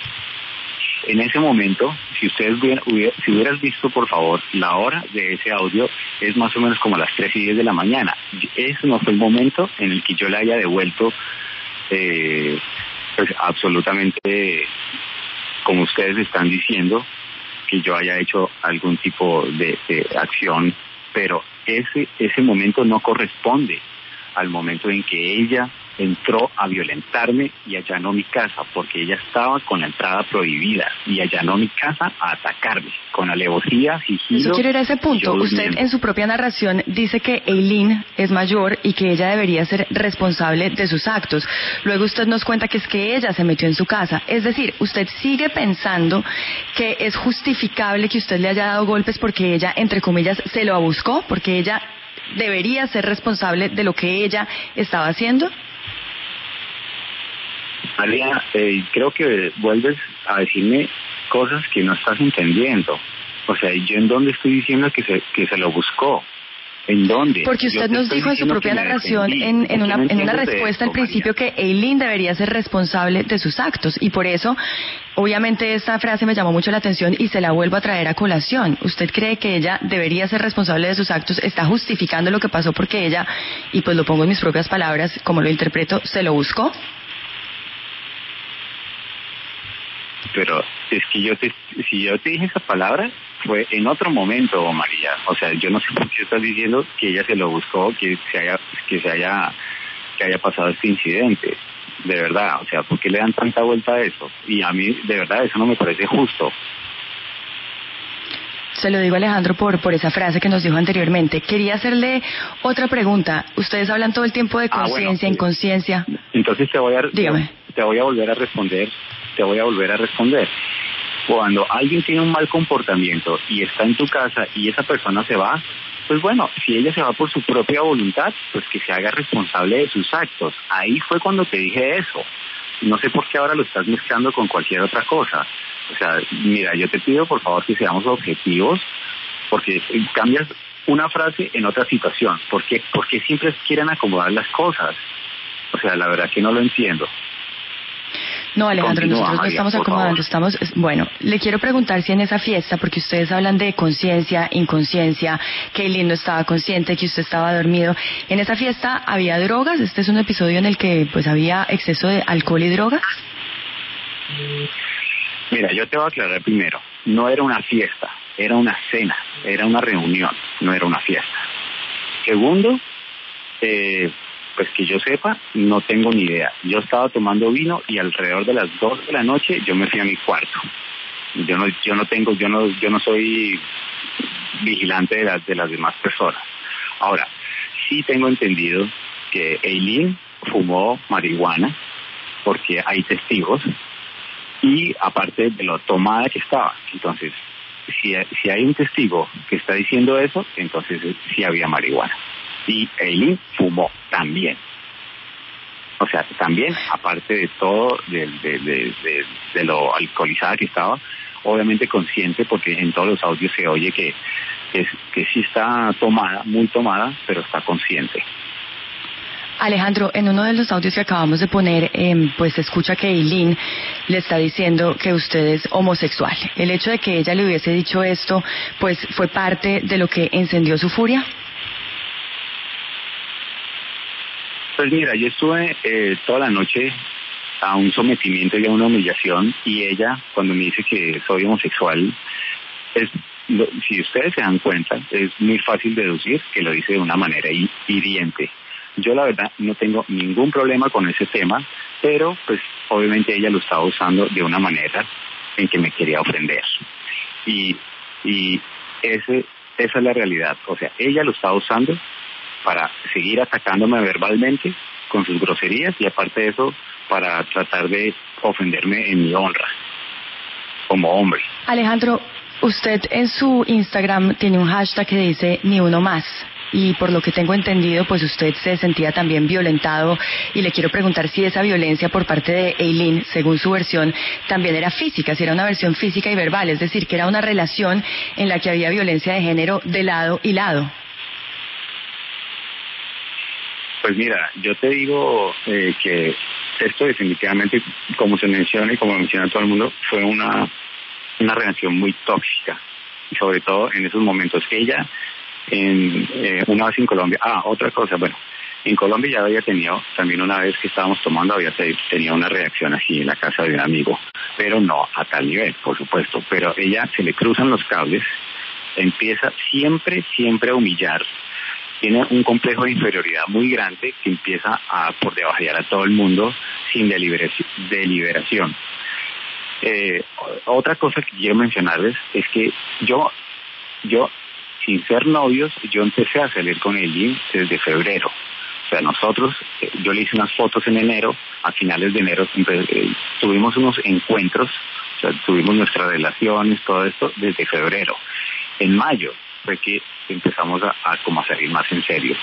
en ese momento, si ustedes hubieran, si hubieras visto, por favor, la hora de ese audio, es más o menos como las 3 y 10 de la mañana. Ese no fue el momento en el que yo le haya devuelto, eh, pues absolutamente, como ustedes están diciendo, que yo haya hecho algún tipo de, de acción, pero ese, ese momento no corresponde al momento en que ella entró a violentarme y allanó mi casa porque ella estaba con la entrada prohibida y allanó mi casa a atacarme con alevosía, sigilo. Eso quiero ir a ese punto. Usted en su propia narración dice que Eileen es mayor y que ella debería ser responsable de sus actos. Luego usted nos cuenta que es que ella se metió en su casa. Es decir, usted sigue pensando que es justificable que usted le haya dado golpes porque ella, entre comillas, se lo buscó, porque ella debería ser responsable de lo que ella estaba haciendo. María, eh, creo que vuelves a decirme cosas que no estás entendiendo. O sea, ¿yo en dónde estoy diciendo que se, que se lo buscó? ¿En dónde? Porque usted nos dijo en su propia narración, en, en, una, en una respuesta al principio, que Eileen debería ser responsable de sus actos. Y por eso, obviamente, esta frase me llamó mucho la atención y se la vuelvo a traer a colación. ¿Usted cree que ella debería ser responsable de sus actos? ¿Está justificando lo que pasó porque ella, y pues lo pongo en mis propias palabras, como lo interpreto, se lo buscó? Pero es que yo te, si yo te dije esa palabra, fue en otro momento, María. O sea, yo no sé por qué estás diciendo que ella se lo buscó, que se haya, que se haya, que haya pasado este incidente. De verdad, o sea, ¿por qué le dan tanta vuelta a eso? Y a mí, de verdad, eso no me parece justo. Se lo digo Alejandro por, por esa frase que nos dijo anteriormente. Quería hacerle otra pregunta. Ustedes hablan todo el tiempo de conciencia, ah, inconsciencia. Entonces te voy a, te voy a volver a responder te voy a volver a responder. Cuando alguien tiene un mal comportamiento y está en tu casa y esa persona se va, pues bueno, si ella se va por su propia voluntad, pues que se haga responsable de sus actos. Ahí fue cuando te dije eso. No sé por qué ahora lo estás mezclando con cualquier otra cosa. O sea, mira, yo te pido por favor que seamos objetivos, porque cambias una frase en otra situación. ¿Por qué, porque siempre quieren acomodar las cosas? O sea, la verdad que no lo entiendo. No, Alejandro, nosotros no estamos acomodando, estamos, bueno, le quiero preguntar si en esa fiesta, porque ustedes hablan de conciencia, inconsciencia, que el no estaba consciente, que usted estaba dormido, en esa fiesta había drogas, este es un episodio en el que pues había exceso de alcohol y drogas. Mira, yo te voy a aclarar primero, no era una fiesta, era una cena, era una reunión, no era una fiesta. Segundo, eh, pues que yo sepa, no tengo ni idea. Yo estaba tomando vino y alrededor de las 2 de la noche yo me fui a mi cuarto. Yo no, yo no tengo, yo no, yo no soy vigilante de las de las demás personas. Ahora, sí tengo entendido que Eileen fumó marihuana, porque hay testigos, y aparte de lo tomada que estaba. Entonces, si, si hay un testigo que está diciendo eso, entonces sí había marihuana. Y Eileen fumó también. O sea, también, aparte de todo, de, de, lo alcoholizada que estaba, obviamente consciente, porque en todos los audios se oye que, que, que sí está tomada, muy tomada, pero está consciente. Alejandro, en uno de los audios que acabamos de poner, eh, pues se escucha que Eileen le está diciendo que usted es homosexual. El hecho de que ella le hubiese dicho esto, pues fue parte de lo que encendió su furia. Pues mira, yo estuve eh, toda la noche a un sometimiento y a una humillación y ella, cuando me dice que soy homosexual, es, lo, si ustedes se dan cuenta, es muy fácil deducir que lo dice de una manera hi- hiriente. Yo la verdad no tengo ningún problema con ese tema, pero pues obviamente ella lo estaba usando de una manera en que me quería ofender. Y, y ese, esa es la realidad. O sea, ella lo estaba usando para seguir atacándome verbalmente con sus groserías y aparte de eso para tratar de ofenderme en mi honra como hombre. Alejandro, usted en su Instagram tiene un hashtag que dice ni uno más. Y por lo que tengo entendido, pues usted se sentía también violentado y le quiero preguntar si esa violencia por parte de Eileen, según su versión, también era física, si era una versión física y verbal, es decir, que era una relación en la que había violencia de género de lado y lado. Pues mira, yo te digo eh, que esto definitivamente, como se menciona y como menciona todo el mundo, fue una, una relación muy tóxica. Sobre todo en esos momentos. Ella, en, eh, una vez en Colombia, ah, otra cosa, bueno, en Colombia ya había tenido, también una vez que estábamos tomando, había te- tenido una reacción así en la casa de un amigo, pero no a tal nivel, por supuesto. Pero ella se le cruzan los cables, empieza siempre, siempre a humillar tiene un complejo de inferioridad muy grande que empieza a por debajear a todo el mundo sin deliberación. Eh, otra cosa que quiero mencionarles es que yo, yo, sin ser novios, yo empecé a salir con Eileen desde febrero. O sea, nosotros, eh, yo le hice unas fotos en enero, a finales de enero eh, tuvimos unos encuentros, o sea, tuvimos nuestras relaciones, todo esto desde febrero. En mayo fue que empezamos a, a como a salir más en serio.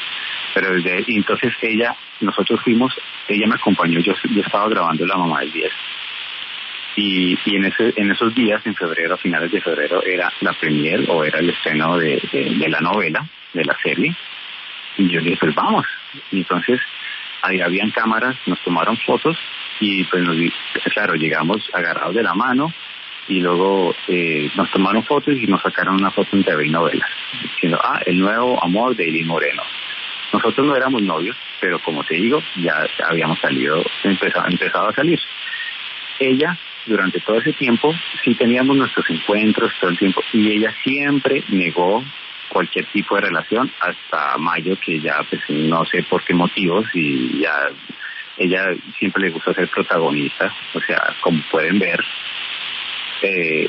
Pero desde entonces ella, nosotros fuimos, ella me acompañó, yo, yo estaba grabando La Mamá del 10. Y, y en, ese, en esos días, en febrero, a finales de febrero, era la premier o era el estreno de, de, de la novela, de la serie. Y yo dije, pues vamos. Y entonces ahí habían cámaras, nos tomaron fotos y pues nos, claro, llegamos agarrados de la mano y luego eh, nos tomaron fotos y nos sacaron una foto en TV y novelas, diciendo, ah, el nuevo amor de Eileen Moreno. Nosotros no éramos novios, pero como te digo, ya habíamos salido, empezado, empezado a salir. Ella, durante todo ese tiempo, sí teníamos nuestros encuentros todo el tiempo y ella siempre negó cualquier tipo de relación hasta mayo que ya pues no sé por qué motivos y ya ella siempre le gusta ser protagonista, o sea, como pueden ver, eh,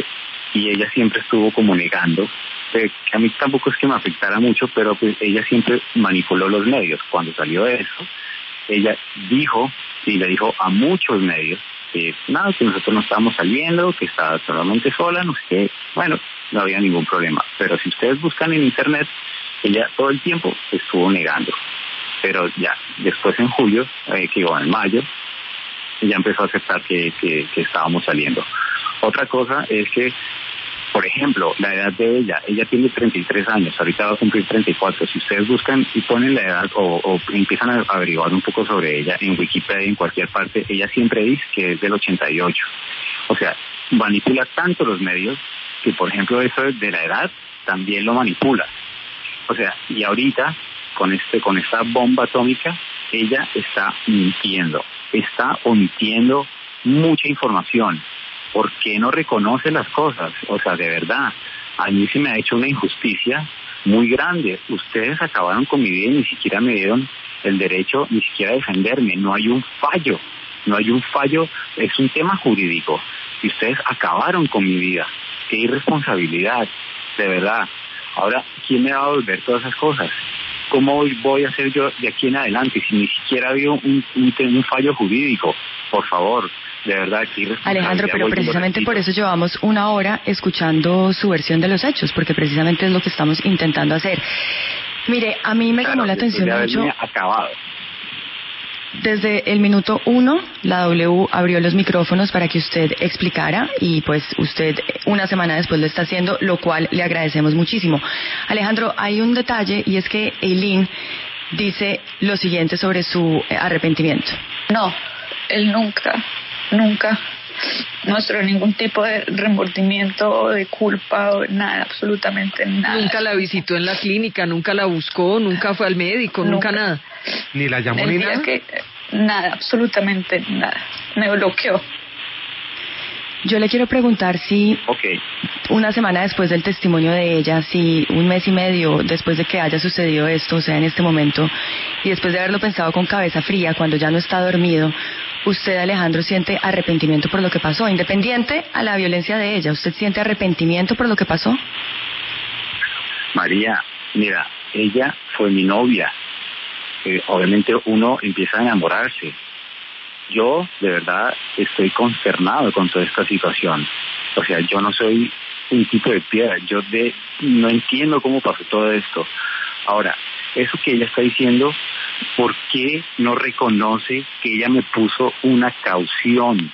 y ella siempre estuvo como negando, eh, a mí tampoco es que me afectara mucho, pero pues ella siempre manipuló los medios. Cuando salió eso, ella dijo y le dijo a muchos medios que nada, que nosotros no estábamos saliendo, que estaba solamente sola, no sé qué, bueno, no había ningún problema. Pero si ustedes buscan en internet, ella todo el tiempo estuvo negando. Pero ya, después en julio, eh, que iba en mayo, ella empezó a aceptar que estábamos saliendo. Otra cosa es que, por ejemplo, la edad de ella, ella tiene 33 años, ahorita va a cumplir 34. Si ustedes buscan y ponen la edad o, empiezan a averiguar un poco sobre ella en Wikipedia, en cualquier parte, ella siempre dice que es del 88. O sea, manipula tanto los medios que, por ejemplo, eso de la edad también lo manipula. O sea, y ahorita, con, este, con esta bomba atómica, ella está mintiendo, está omitiendo mucha información. ¿Por qué no reconoce las cosas? O sea, de verdad, a mí se me ha hecho una injusticia muy grande. Ustedes acabaron con mi vida y ni siquiera me dieron el derecho ni siquiera a defenderme. No hay un fallo, no hay un fallo, es un tema jurídico. Y ustedes acabaron con mi vida. Qué irresponsabilidad, de verdad. Ahora, ¿quién me va a devolver todas esas cosas? ¿Cómo voy a hacer yo de aquí en adelante si ni siquiera habido un, un, un fallo jurídico? Por favor, de verdad, aquí Alejandro, pero precisamente por eso llevamos una hora escuchando su versión de los hechos, porque precisamente es lo que estamos intentando hacer. Mire, a mí me llamó la atención mucho. acabado. Desde el minuto uno, la W abrió los micrófonos para que usted explicara y pues usted una semana después lo está haciendo, lo cual le agradecemos muchísimo. Alejandro, hay un detalle y es que Eileen dice lo siguiente sobre su arrepentimiento. No, él nunca, nunca mostró ningún tipo de remordimiento o de culpa o nada, absolutamente nada. Nunca la visitó en la clínica, nunca la buscó, nunca fue al médico, nunca, nada. Ni la llamó ni nada. Que, nada, absolutamente nada. Me bloqueó. Yo le quiero preguntar si okay. una semana después del testimonio de ella, si un mes y medio después de que haya sucedido esto, o sea, en este momento, y después de haberlo pensado con cabeza fría, cuando ya no está dormido, usted, Alejandro, siente arrepentimiento por lo que pasó, independiente a la violencia de ella, ¿usted siente arrepentimiento por lo que pasó? María, mira, ella fue mi novia. Eh, obviamente uno empieza a enamorarse. Yo, de verdad, estoy consternado con toda esta situación. O sea, yo no soy un tipo de piedra. Yo de, no entiendo cómo pasó todo esto. Ahora, eso que ella está diciendo, ¿por qué no reconoce que ella me puso una caución?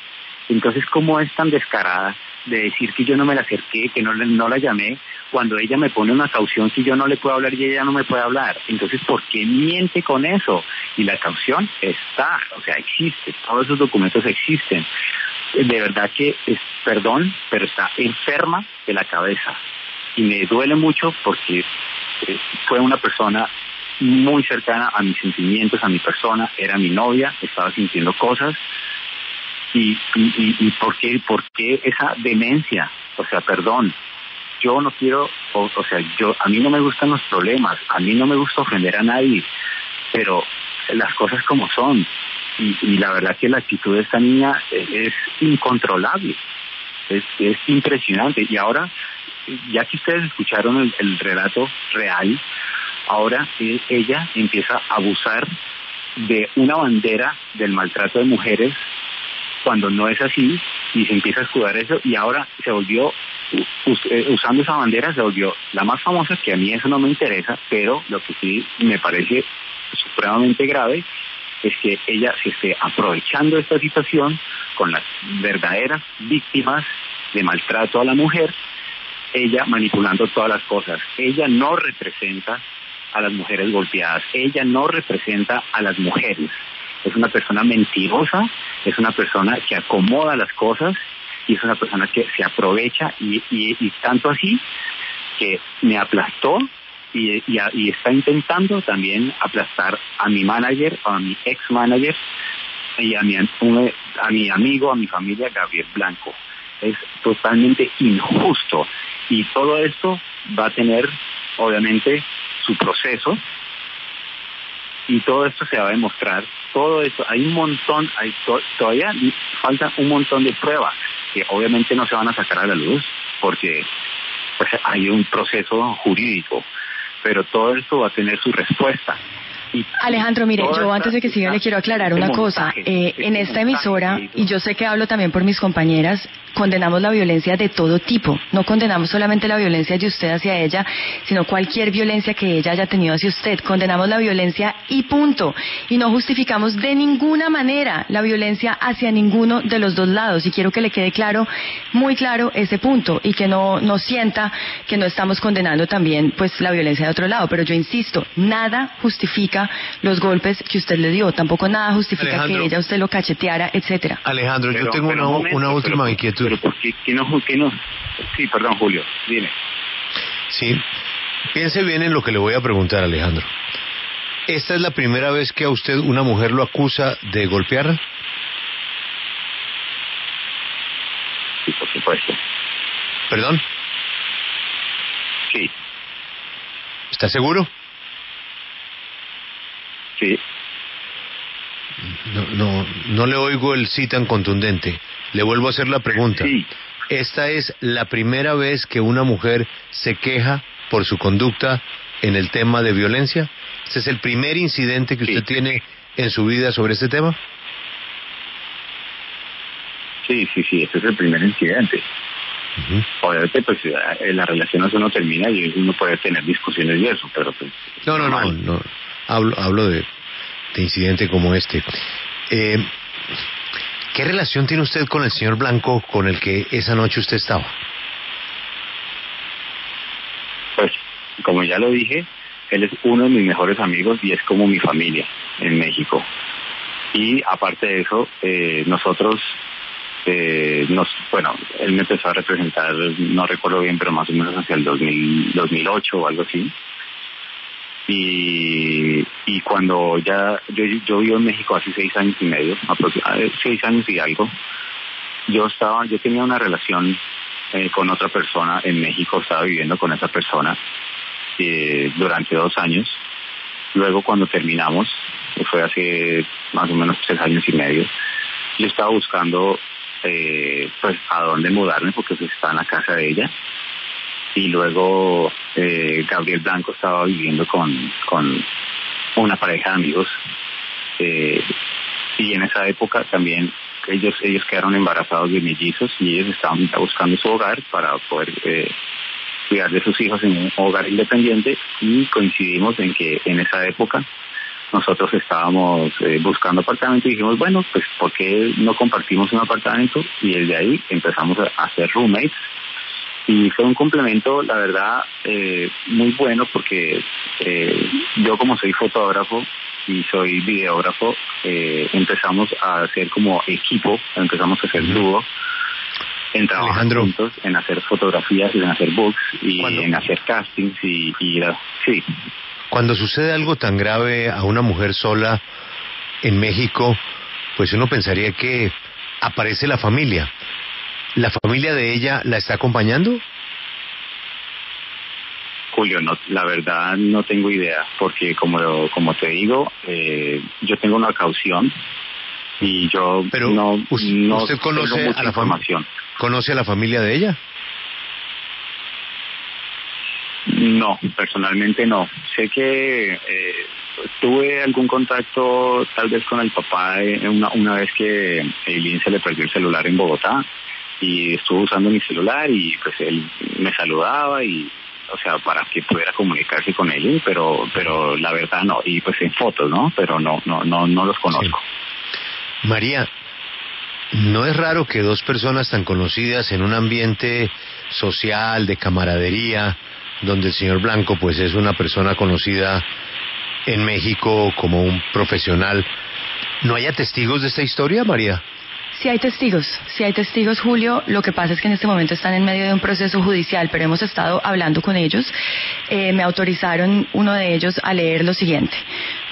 Entonces, ¿cómo es tan descarada de decir que yo no me la acerqué, que no, no la llamé, cuando ella me pone una caución que yo no le puedo hablar y ella no me puede hablar? Entonces, ¿por qué miente con eso? Y la caución está, o sea, existe, todos esos documentos existen. De verdad que, es, perdón, pero está enferma de la cabeza. Y me duele mucho porque eh, fue una persona muy cercana a mis sentimientos, a mi persona, era mi novia, estaba sintiendo cosas. ¿Y, y, y, por, qué, por qué esa demencia? O sea, perdón, yo no quiero, o, o, sea, yo a mí no me gustan los problemas, a mí no me gusta ofender a nadie, pero las cosas como son. Y, y la verdad que la actitud de esta niña es, incontrolable, es, es impresionante. Y ahora, ya que ustedes escucharon el, el relato real, ahora ella empieza a abusar de una bandera del maltrato de mujeres cuando no es así y se empieza a escudar eso y ahora se volvió eh, usando esa bandera se volvió la más famosa que a mí eso no me interesa pero lo que sí me parece supremamente grave es que ella se esté aprovechando esta situación con las verdaderas víctimas de maltrato a la mujer ella manipulando todas las cosas. Ella no representa a las mujeres golpeadas. Ella no representa a las mujeres. Es una persona mentirosa, es una persona que acomoda las cosas y es una persona que se aprovecha y, y, tanto así que me aplastó y, y, está intentando también aplastar a mi manager, a mi ex manager y a mi, a mi amigo, a mi familia Gabriel Blanco. Es totalmente injusto y todo esto va a tener obviamente su proceso y todo esto se va a demostrar, todo esto, hay un montón, hay todavía falta un montón de pruebas que obviamente no se van a sacar a la luz porque pues hay un proceso jurídico, pero todo esto va a tener su respuesta. Alejandro, mire, yo antes de que siga le quiero aclarar una cosa. Eh, en esta emisora, y yo sé que hablo también por mis compañeras, condenamos la violencia de todo tipo. No condenamos solamente la violencia de usted hacia ella, sino cualquier violencia que ella haya tenido hacia usted. Condenamos la violencia y punto. Y no justificamos de ninguna manera la violencia hacia ninguno de los dos lados. Y quiero que le quede claro, muy claro, ese punto. Y que no, no sienta que no estamos condenando también pues la violencia de otro lado. Pero yo insisto, nada justifica los golpes que usted le dio. Tampoco nada justifica que ella usted lo cacheteara, etcétera. Alejandro, yo tengo una, una última inquietud. Pero ¿por qué, no, no? Sí, perdón, Julio, dime. Sí, piense bien en lo que le voy a preguntar, Alejandro. ¿Esta es la primera vez que a usted una mujer lo acusa de golpear? Sí, por supuesto. ¿Perdón? Sí. ¿Está seguro? Sí. No, no, no le oigo el sí tan contundente. Le vuelvo a hacer la pregunta. ¿Esta es la primera vez que una mujer se queja por su conducta en el tema de violencia? ¿Este es el primer incidente que usted tiene en su vida sobre este tema? Sí, sí, sí, ese es el primer incidente. Obviamente, pues eh, la relación no se termina y uno puede tener discusiones y eso, pero pues... No, no, no, no. Hablo, hablo de, de incidente como este. Eh, ¿Qué relación tiene usted con el señor Blanco con el que esa noche usted estaba? Pues, como ya lo dije, él es uno de mis mejores amigos y es como mi familia en México. Y aparte de eso, eh, nosotros, eh, nos, bueno, él me empezó a representar, no recuerdo bien, pero más o menos hacia el 2000, 2008 o algo así. Y, y cuando ya, yo, yo vivo en México hace seis años y medio, aproximadamente seis años y algo, yo estaba, yo tenía una relación eh, con otra persona en México, estaba viviendo con esa persona eh, durante dos años. Luego cuando terminamos, que fue hace más o menos tres años y medio, yo estaba buscando eh, pues a dónde mudarme porque pues, estaba en la casa de ella y luego eh, Gabriel Blanco estaba viviendo con, con una pareja de amigos eh, y en esa época también ellos ellos quedaron embarazados de mellizos y ellos estaban buscando su hogar para poder eh, cuidar de sus hijos en un hogar independiente y coincidimos en que en esa época nosotros estábamos eh, buscando apartamento y dijimos, bueno, pues ¿por qué no compartimos un apartamento? Y desde ahí empezamos a hacer roommates y fue un complemento, la verdad, eh, muy bueno porque eh, yo como soy fotógrafo y soy videógrafo, eh, empezamos a hacer como equipo, empezamos a hacer dúo en trabajar juntos, en hacer fotografías, en hacer books y en hacer castings y, y sí. Cuando sucede algo tan grave a una mujer sola en México, pues uno pensaría que aparece la familia. ¿La familia de ella la está acompañando? Julio, no, la verdad no tengo idea, porque como, como te digo, eh, yo tengo una caución y yo Pero no, usted, conoce a la información. ¿Conoce a la familia de ella? No, personalmente no. Sé que eh, tuve algún contacto tal vez con el papá una, una vez que Eileen se le perdió el celular en Bogotá y estuvo usando mi celular y pues él me saludaba y o sea para que pudiera comunicarse con él pero pero la verdad no. Y pues en fotos no pero no no no no los conozco. María no es raro que dos personas tan conocidas en un ambiente social de camaradería donde el señor Blanco pues es una persona conocida en México como un profesional no haya testigos de esta historia María si hay testigos, si hay testigos, Julio. Lo que pasa es que en este momento están en medio de un proceso judicial, pero hemos estado hablando con ellos. Eh, me autorizaron uno de ellos a leer lo siguiente.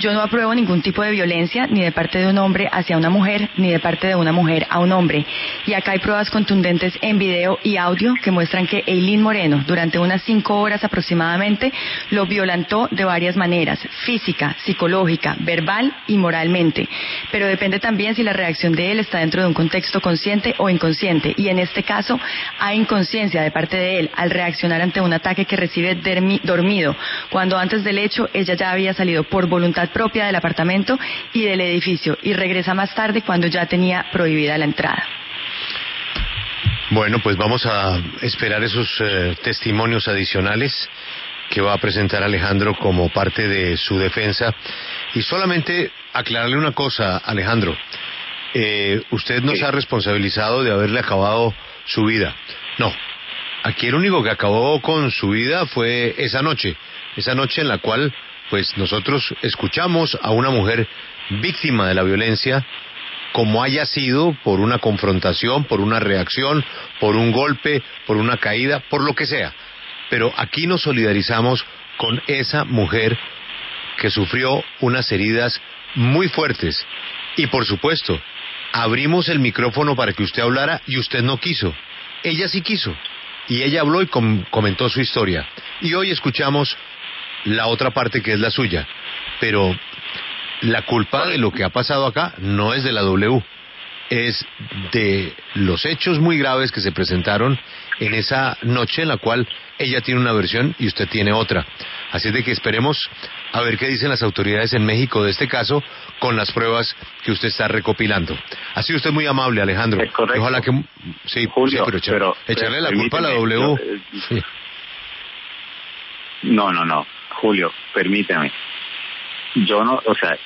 Yo no apruebo ningún tipo de violencia, ni de parte de un hombre hacia una mujer, ni de parte de una mujer a un hombre. Y acá hay pruebas contundentes en video y audio que muestran que Eileen Moreno, durante unas cinco horas aproximadamente, lo violentó de varias maneras, física, psicológica, verbal y moralmente. Pero depende también si la reacción de él está dentro de un contexto consciente o inconsciente. Y en este caso hay inconsciencia de parte de él al reaccionar ante un ataque que recibe dormido, cuando antes del hecho ella ya había salido por voluntad propia del apartamento y del edificio y regresa más tarde cuando ya tenía prohibida la entrada. Bueno, pues vamos a esperar esos eh, testimonios adicionales que va a presentar Alejandro como parte de su defensa. Y solamente aclararle una cosa, Alejandro eh, usted nos ha responsabilizado de haberle acabado su vida. No, aquí el único que acabó con su vida fue esa noche, esa noche en la cual pues nosotros escuchamos a una mujer víctima de la violencia como haya sido por una confrontación, por una reacción, por un golpe, por una caída, por lo que sea. Pero aquí nos solidarizamos con esa mujer que sufrió unas heridas muy fuertes y por supuesto abrimos el micrófono para que usted hablara y usted no quiso. Ella sí quiso. Y ella habló y comentó su historia. Y hoy escuchamos la otra parte que es la suya. Pero la culpa de lo que ha pasado acá no es de la W, es de los hechos muy graves que se presentaron en esa noche en la cual ella tiene una versión y usted tiene otra. Así es de que esperemos a ver qué dicen las autoridades en México de este caso con las pruebas que usted está recopilando. Ha sido usted muy amable, Alejandro. Es correcto. Ojalá que... Sí, Julio, sí, pero, echa- pero, echarle la culpa a la W. eh, Sí. No, no, no. Julio, permítame. Yo no, o sea,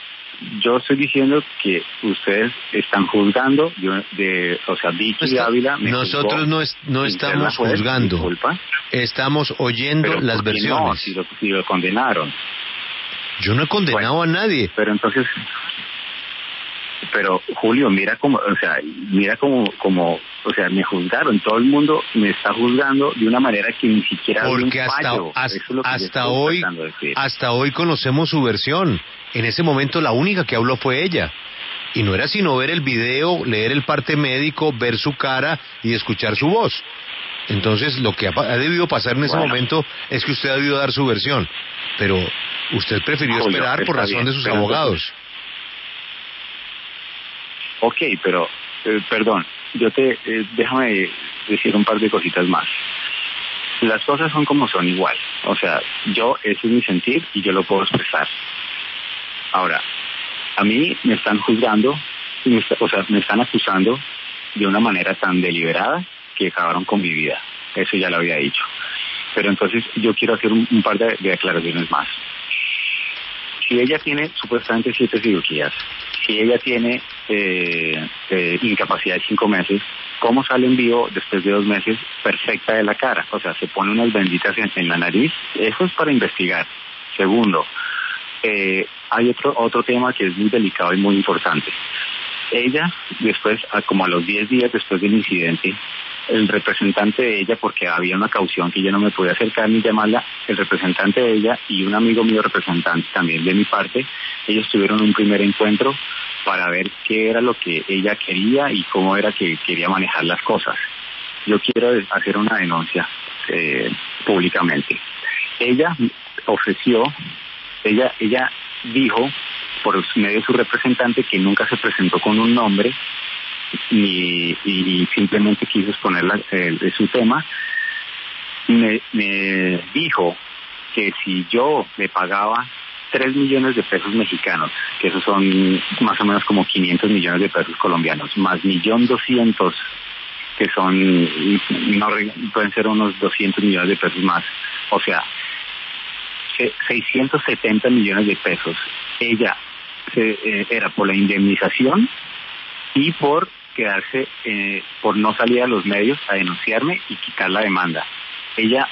yo estoy diciendo que ustedes están juzgando, yo, de, o sea, Vicky No Ávila me nosotros juzgó no, es- no estamos juez, juzgando. disculpa, Estamos oyendo pero las ¿por qué versiones. No, si lo, si lo condenaron. Yo no he condenado a nadie. Pero entonces, pero Julio, mira como, o sea, mira como, como, o sea, me juzgaron. Todo el mundo me está juzgando de una manera que ni siquiera un Porque hasta, fallo. hasta, Eso es lo que yo hasta hoy, de hasta hoy conocemos su versión. En ese momento la única que habló fue ella. Y no era sino ver el video, leer el parte médico, ver su cara y escuchar su voz. Entonces, lo que ha, debido pasar en ese Bueno. momento es que usted ha debido dar su versión. Pero usted prefirió esperar por razón bien, de sus abogados. Ok, pero, eh, perdón, yo te, eh, déjame decir un par de cositas más. Las cosas son como son igual. O sea, yo, ese es mi sentir y yo lo puedo expresar. Ahora, a mí me están juzgando, me está- o sea, me están acusando de una manera tan deliberada que acabaron con mi vida. Eso ya lo había dicho. Pero entonces yo quiero hacer un, un par de, de aclaraciones más. Si ella tiene supuestamente siete cirugías, si ella tiene eh, incapacidad de cinco meses, ¿cómo sale en vivo después de dos meses perfecta de la cara? O sea, se pone unas benditas en, la nariz. Eso es para investigar. Segundo, eh, hay otro otro tema que es muy delicado y muy importante. Ella, después, como a los 10 días después del incidente, el representante de ella, porque había una caución que yo no me podía acercar ni llamarla, el representante de ella y un amigo mío representante también de mi parte, ellos tuvieron un primer encuentro para ver qué era lo que ella quería y cómo era que quería manejar las cosas. Yo quiero hacer una denuncia eh, públicamente. Ella ofreció, ella, ella dijo por medio de su representante que nunca se presentó con un nombre ni y simplemente quiso exponer la- su tema. Me, me dijo que si yo le pagaba 3 millones de pesos mexicanos, que esos son más o menos como 500 millones de pesos colombianos, más millón doscientos que son, no, pueden ser unos 200 millones de pesos más. O sea, se- 670 millones de pesos. Ella eh, era por la indemnización y por quedarse, eh, por no salir a los medios a denunciarme y quitar la demanda. Ella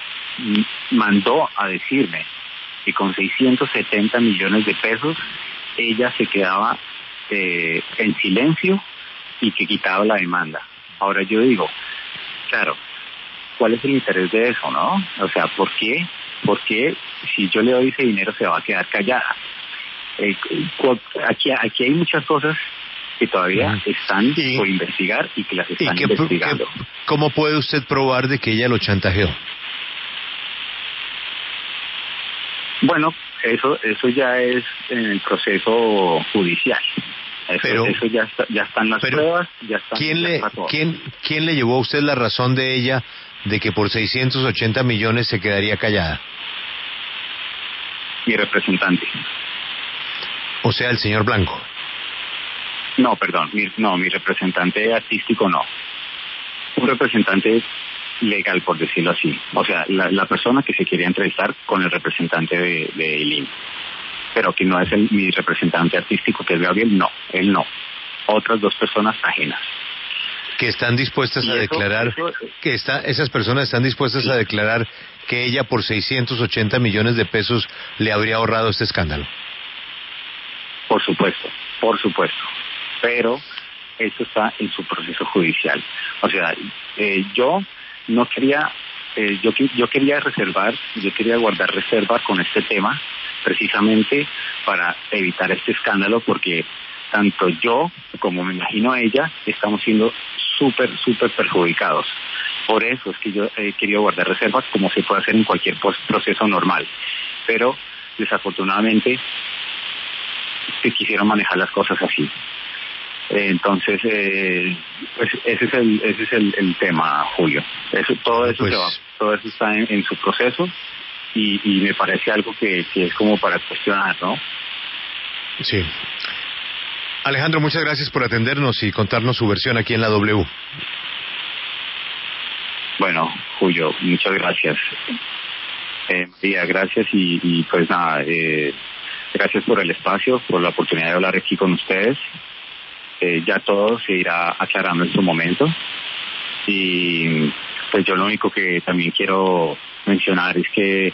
mandó a decirme que con 670 millones de pesos ella se quedaba eh, en silencio y que quitaba la demanda. Ahora yo digo, claro, ¿cuál es el interés de eso, no? O sea, ¿por qué? ¿Por qué si yo le doy ese dinero se va a quedar callada? Eh, aquí, aquí hay muchas cosas que todavía están Y- por investigar y que las ¿Y están qué, investigando. cómo puede usted probar de que ella lo chantajeó? Bueno, eso eso ya es en el proceso judicial. Eso, Pero- eso ya está, ya están las pero, pruebas, ya están. ¿Quién ya le, quién, ¿Quién le llevó a usted la razón de ella de que por 680 millones se quedaría callada? Mi representante. O sea, el señor Blanco. No, perdón, mi, no, mi representante artístico no. Un representante legal, por decirlo así. O sea, la, la persona que se quería entrevistar con el representante de, de Eileen. Pero que no es el, mi representante artístico, que es Gabriel, no, él no. Otras dos personas ajenas. Que están dispuestas Y a eso- declarar, eso- que está, esas personas están dispuestas a declarar que ella por 680 millones de pesos le habría ahorrado este escándalo. Por supuesto, por supuesto. Pero esto está en su proceso judicial. O sea, eh, yo no quería, eh, yo, yo quería reservar, yo quería guardar reserva con este tema precisamente para evitar este escándalo porque tanto yo como me imagino ella estamos siendo súper, súper perjudicados. Por eso es que yo he querido guardar reservas como se puede hacer en cualquier proceso normal. Pero desafortunadamente que quisieron manejar las cosas así. Entonces, eh, pues ese es el ese es el, el tema, Julio. Eso, todo eso Pues- se va, todo eso está en, en su proceso y, y me parece algo que, que es como para cuestionar, ¿no? Sí. Alejandro, muchas gracias por atendernos y contarnos su versión aquí en la W. Bueno, Julio, muchas gracias. Eh, María, gracias y, y pues nada, eh, gracias por el espacio, por la oportunidad de hablar aquí con ustedes. Eh, ya todo se irá aclarando en su momento. Y pues yo lo único que también quiero mencionar es que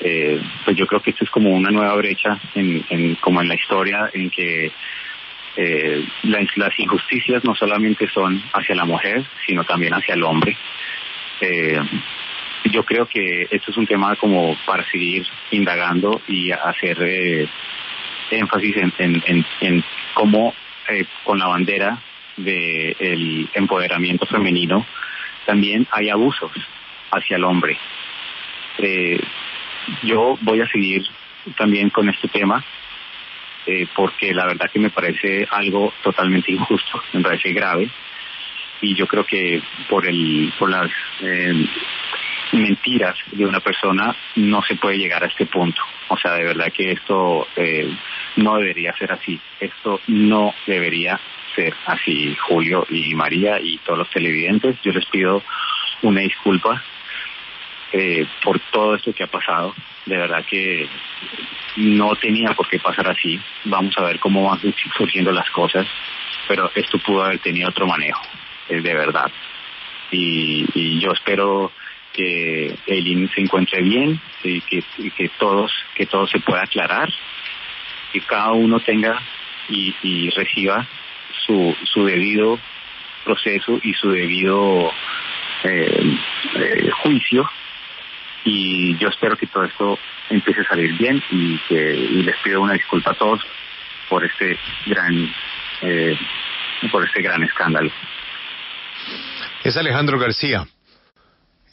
eh, pues yo creo que esto es como una nueva brecha en, en como en la historia en que eh, las, las injusticias no solamente son hacia la mujer, sino también hacia el hombre. Eh, yo creo que esto es un tema como para seguir indagando y hacer eh, énfasis en, en, cómo eh, con la bandera del empoderamiento femenino también hay abusos hacia el hombre. Eh, yo voy a seguir también con este tema eh, porque la verdad que me parece algo totalmente injusto, me parece grave y yo creo que por el por las eh, mentiras de una persona no se puede llegar a este punto. O sea, de verdad que esto eh, no debería ser así. Esto no debería ser así, Julio y María y todos los televidentes. Yo les pido una disculpa eh, por todo esto que ha pasado. De verdad que no tenía por qué pasar así. Vamos a ver cómo van surgiendo las cosas, pero esto pudo haber tenido otro manejo, eh, de verdad. Y, y yo espero que Eileen se encuentre bien y que, y que todos que todo se pueda aclarar que cada uno tenga y, y reciba su, su debido proceso y su debido eh, eh, juicio. Y yo espero que todo esto empiece a salir bien y que y les pido una disculpa a todos por este gran eh, por este gran escándalo. Es Alejandro García,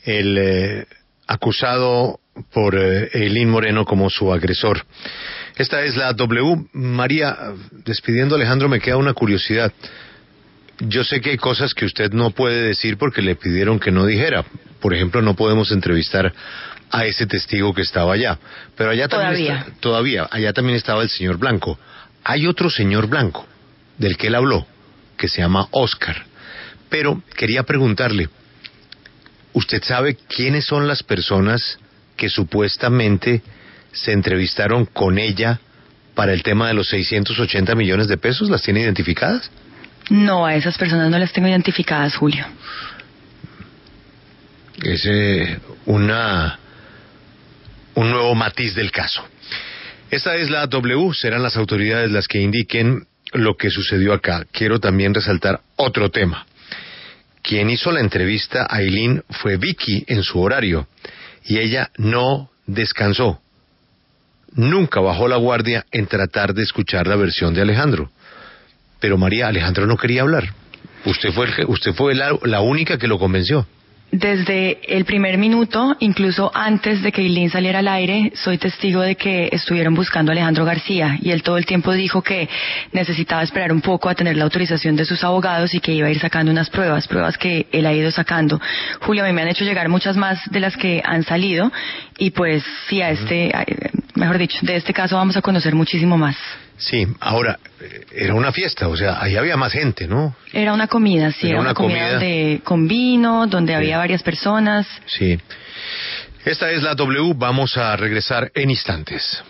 el eh, acusado por eh, Eileen Moreno como su agresor. Esta es la W. María, despidiendo a Alejandro, me queda una curiosidad. Yo sé que hay cosas que usted no puede decir porque le pidieron que no dijera. Por ejemplo, no podemos entrevistar a ese testigo que estaba allá. Pero allá también Todavía. está- todavía, allá también estaba el señor Blanco. Hay otro señor Blanco del que él habló, que se llama Oscar. Pero quería preguntarle, ¿usted sabe quiénes son las personas que supuestamente se entrevistaron con ella para el tema de los 680 millones de pesos? ¿Las tiene identificadas? No, a esas personas no las tengo identificadas, Julio. Es eh, una un nuevo matiz del caso. Esta es la W, serán las autoridades las que indiquen lo que sucedió acá. Quiero también resaltar otro tema. Quien hizo la entrevista a Eileen fue Vicky en su horario y ella no descansó. Nunca bajó la guardia en tratar de escuchar la versión de Alejandro. Pero María, Alejandro no quería hablar. Usted fue, usted fue la, la única que lo convenció. Desde el primer minuto, incluso antes de que Eileen saliera al aire, soy testigo de que estuvieron buscando a Alejandro García y él todo el tiempo dijo que necesitaba esperar un poco a tener la autorización de sus abogados y que iba a ir sacando unas pruebas, pruebas que él ha ido sacando. Julio, a mí me han hecho llegar muchas más de las que han salido y pues sí, a este, a- mejor dicho, de este caso vamos a conocer muchísimo más. Sí, ahora, eh, era una fiesta, o sea, ahí había más gente, ¿no? Era una comida, sí, Era era, una comida, comida. donde- con vino, donde había varias personas. Sí. Esta es la W, vamos a regresar en instantes.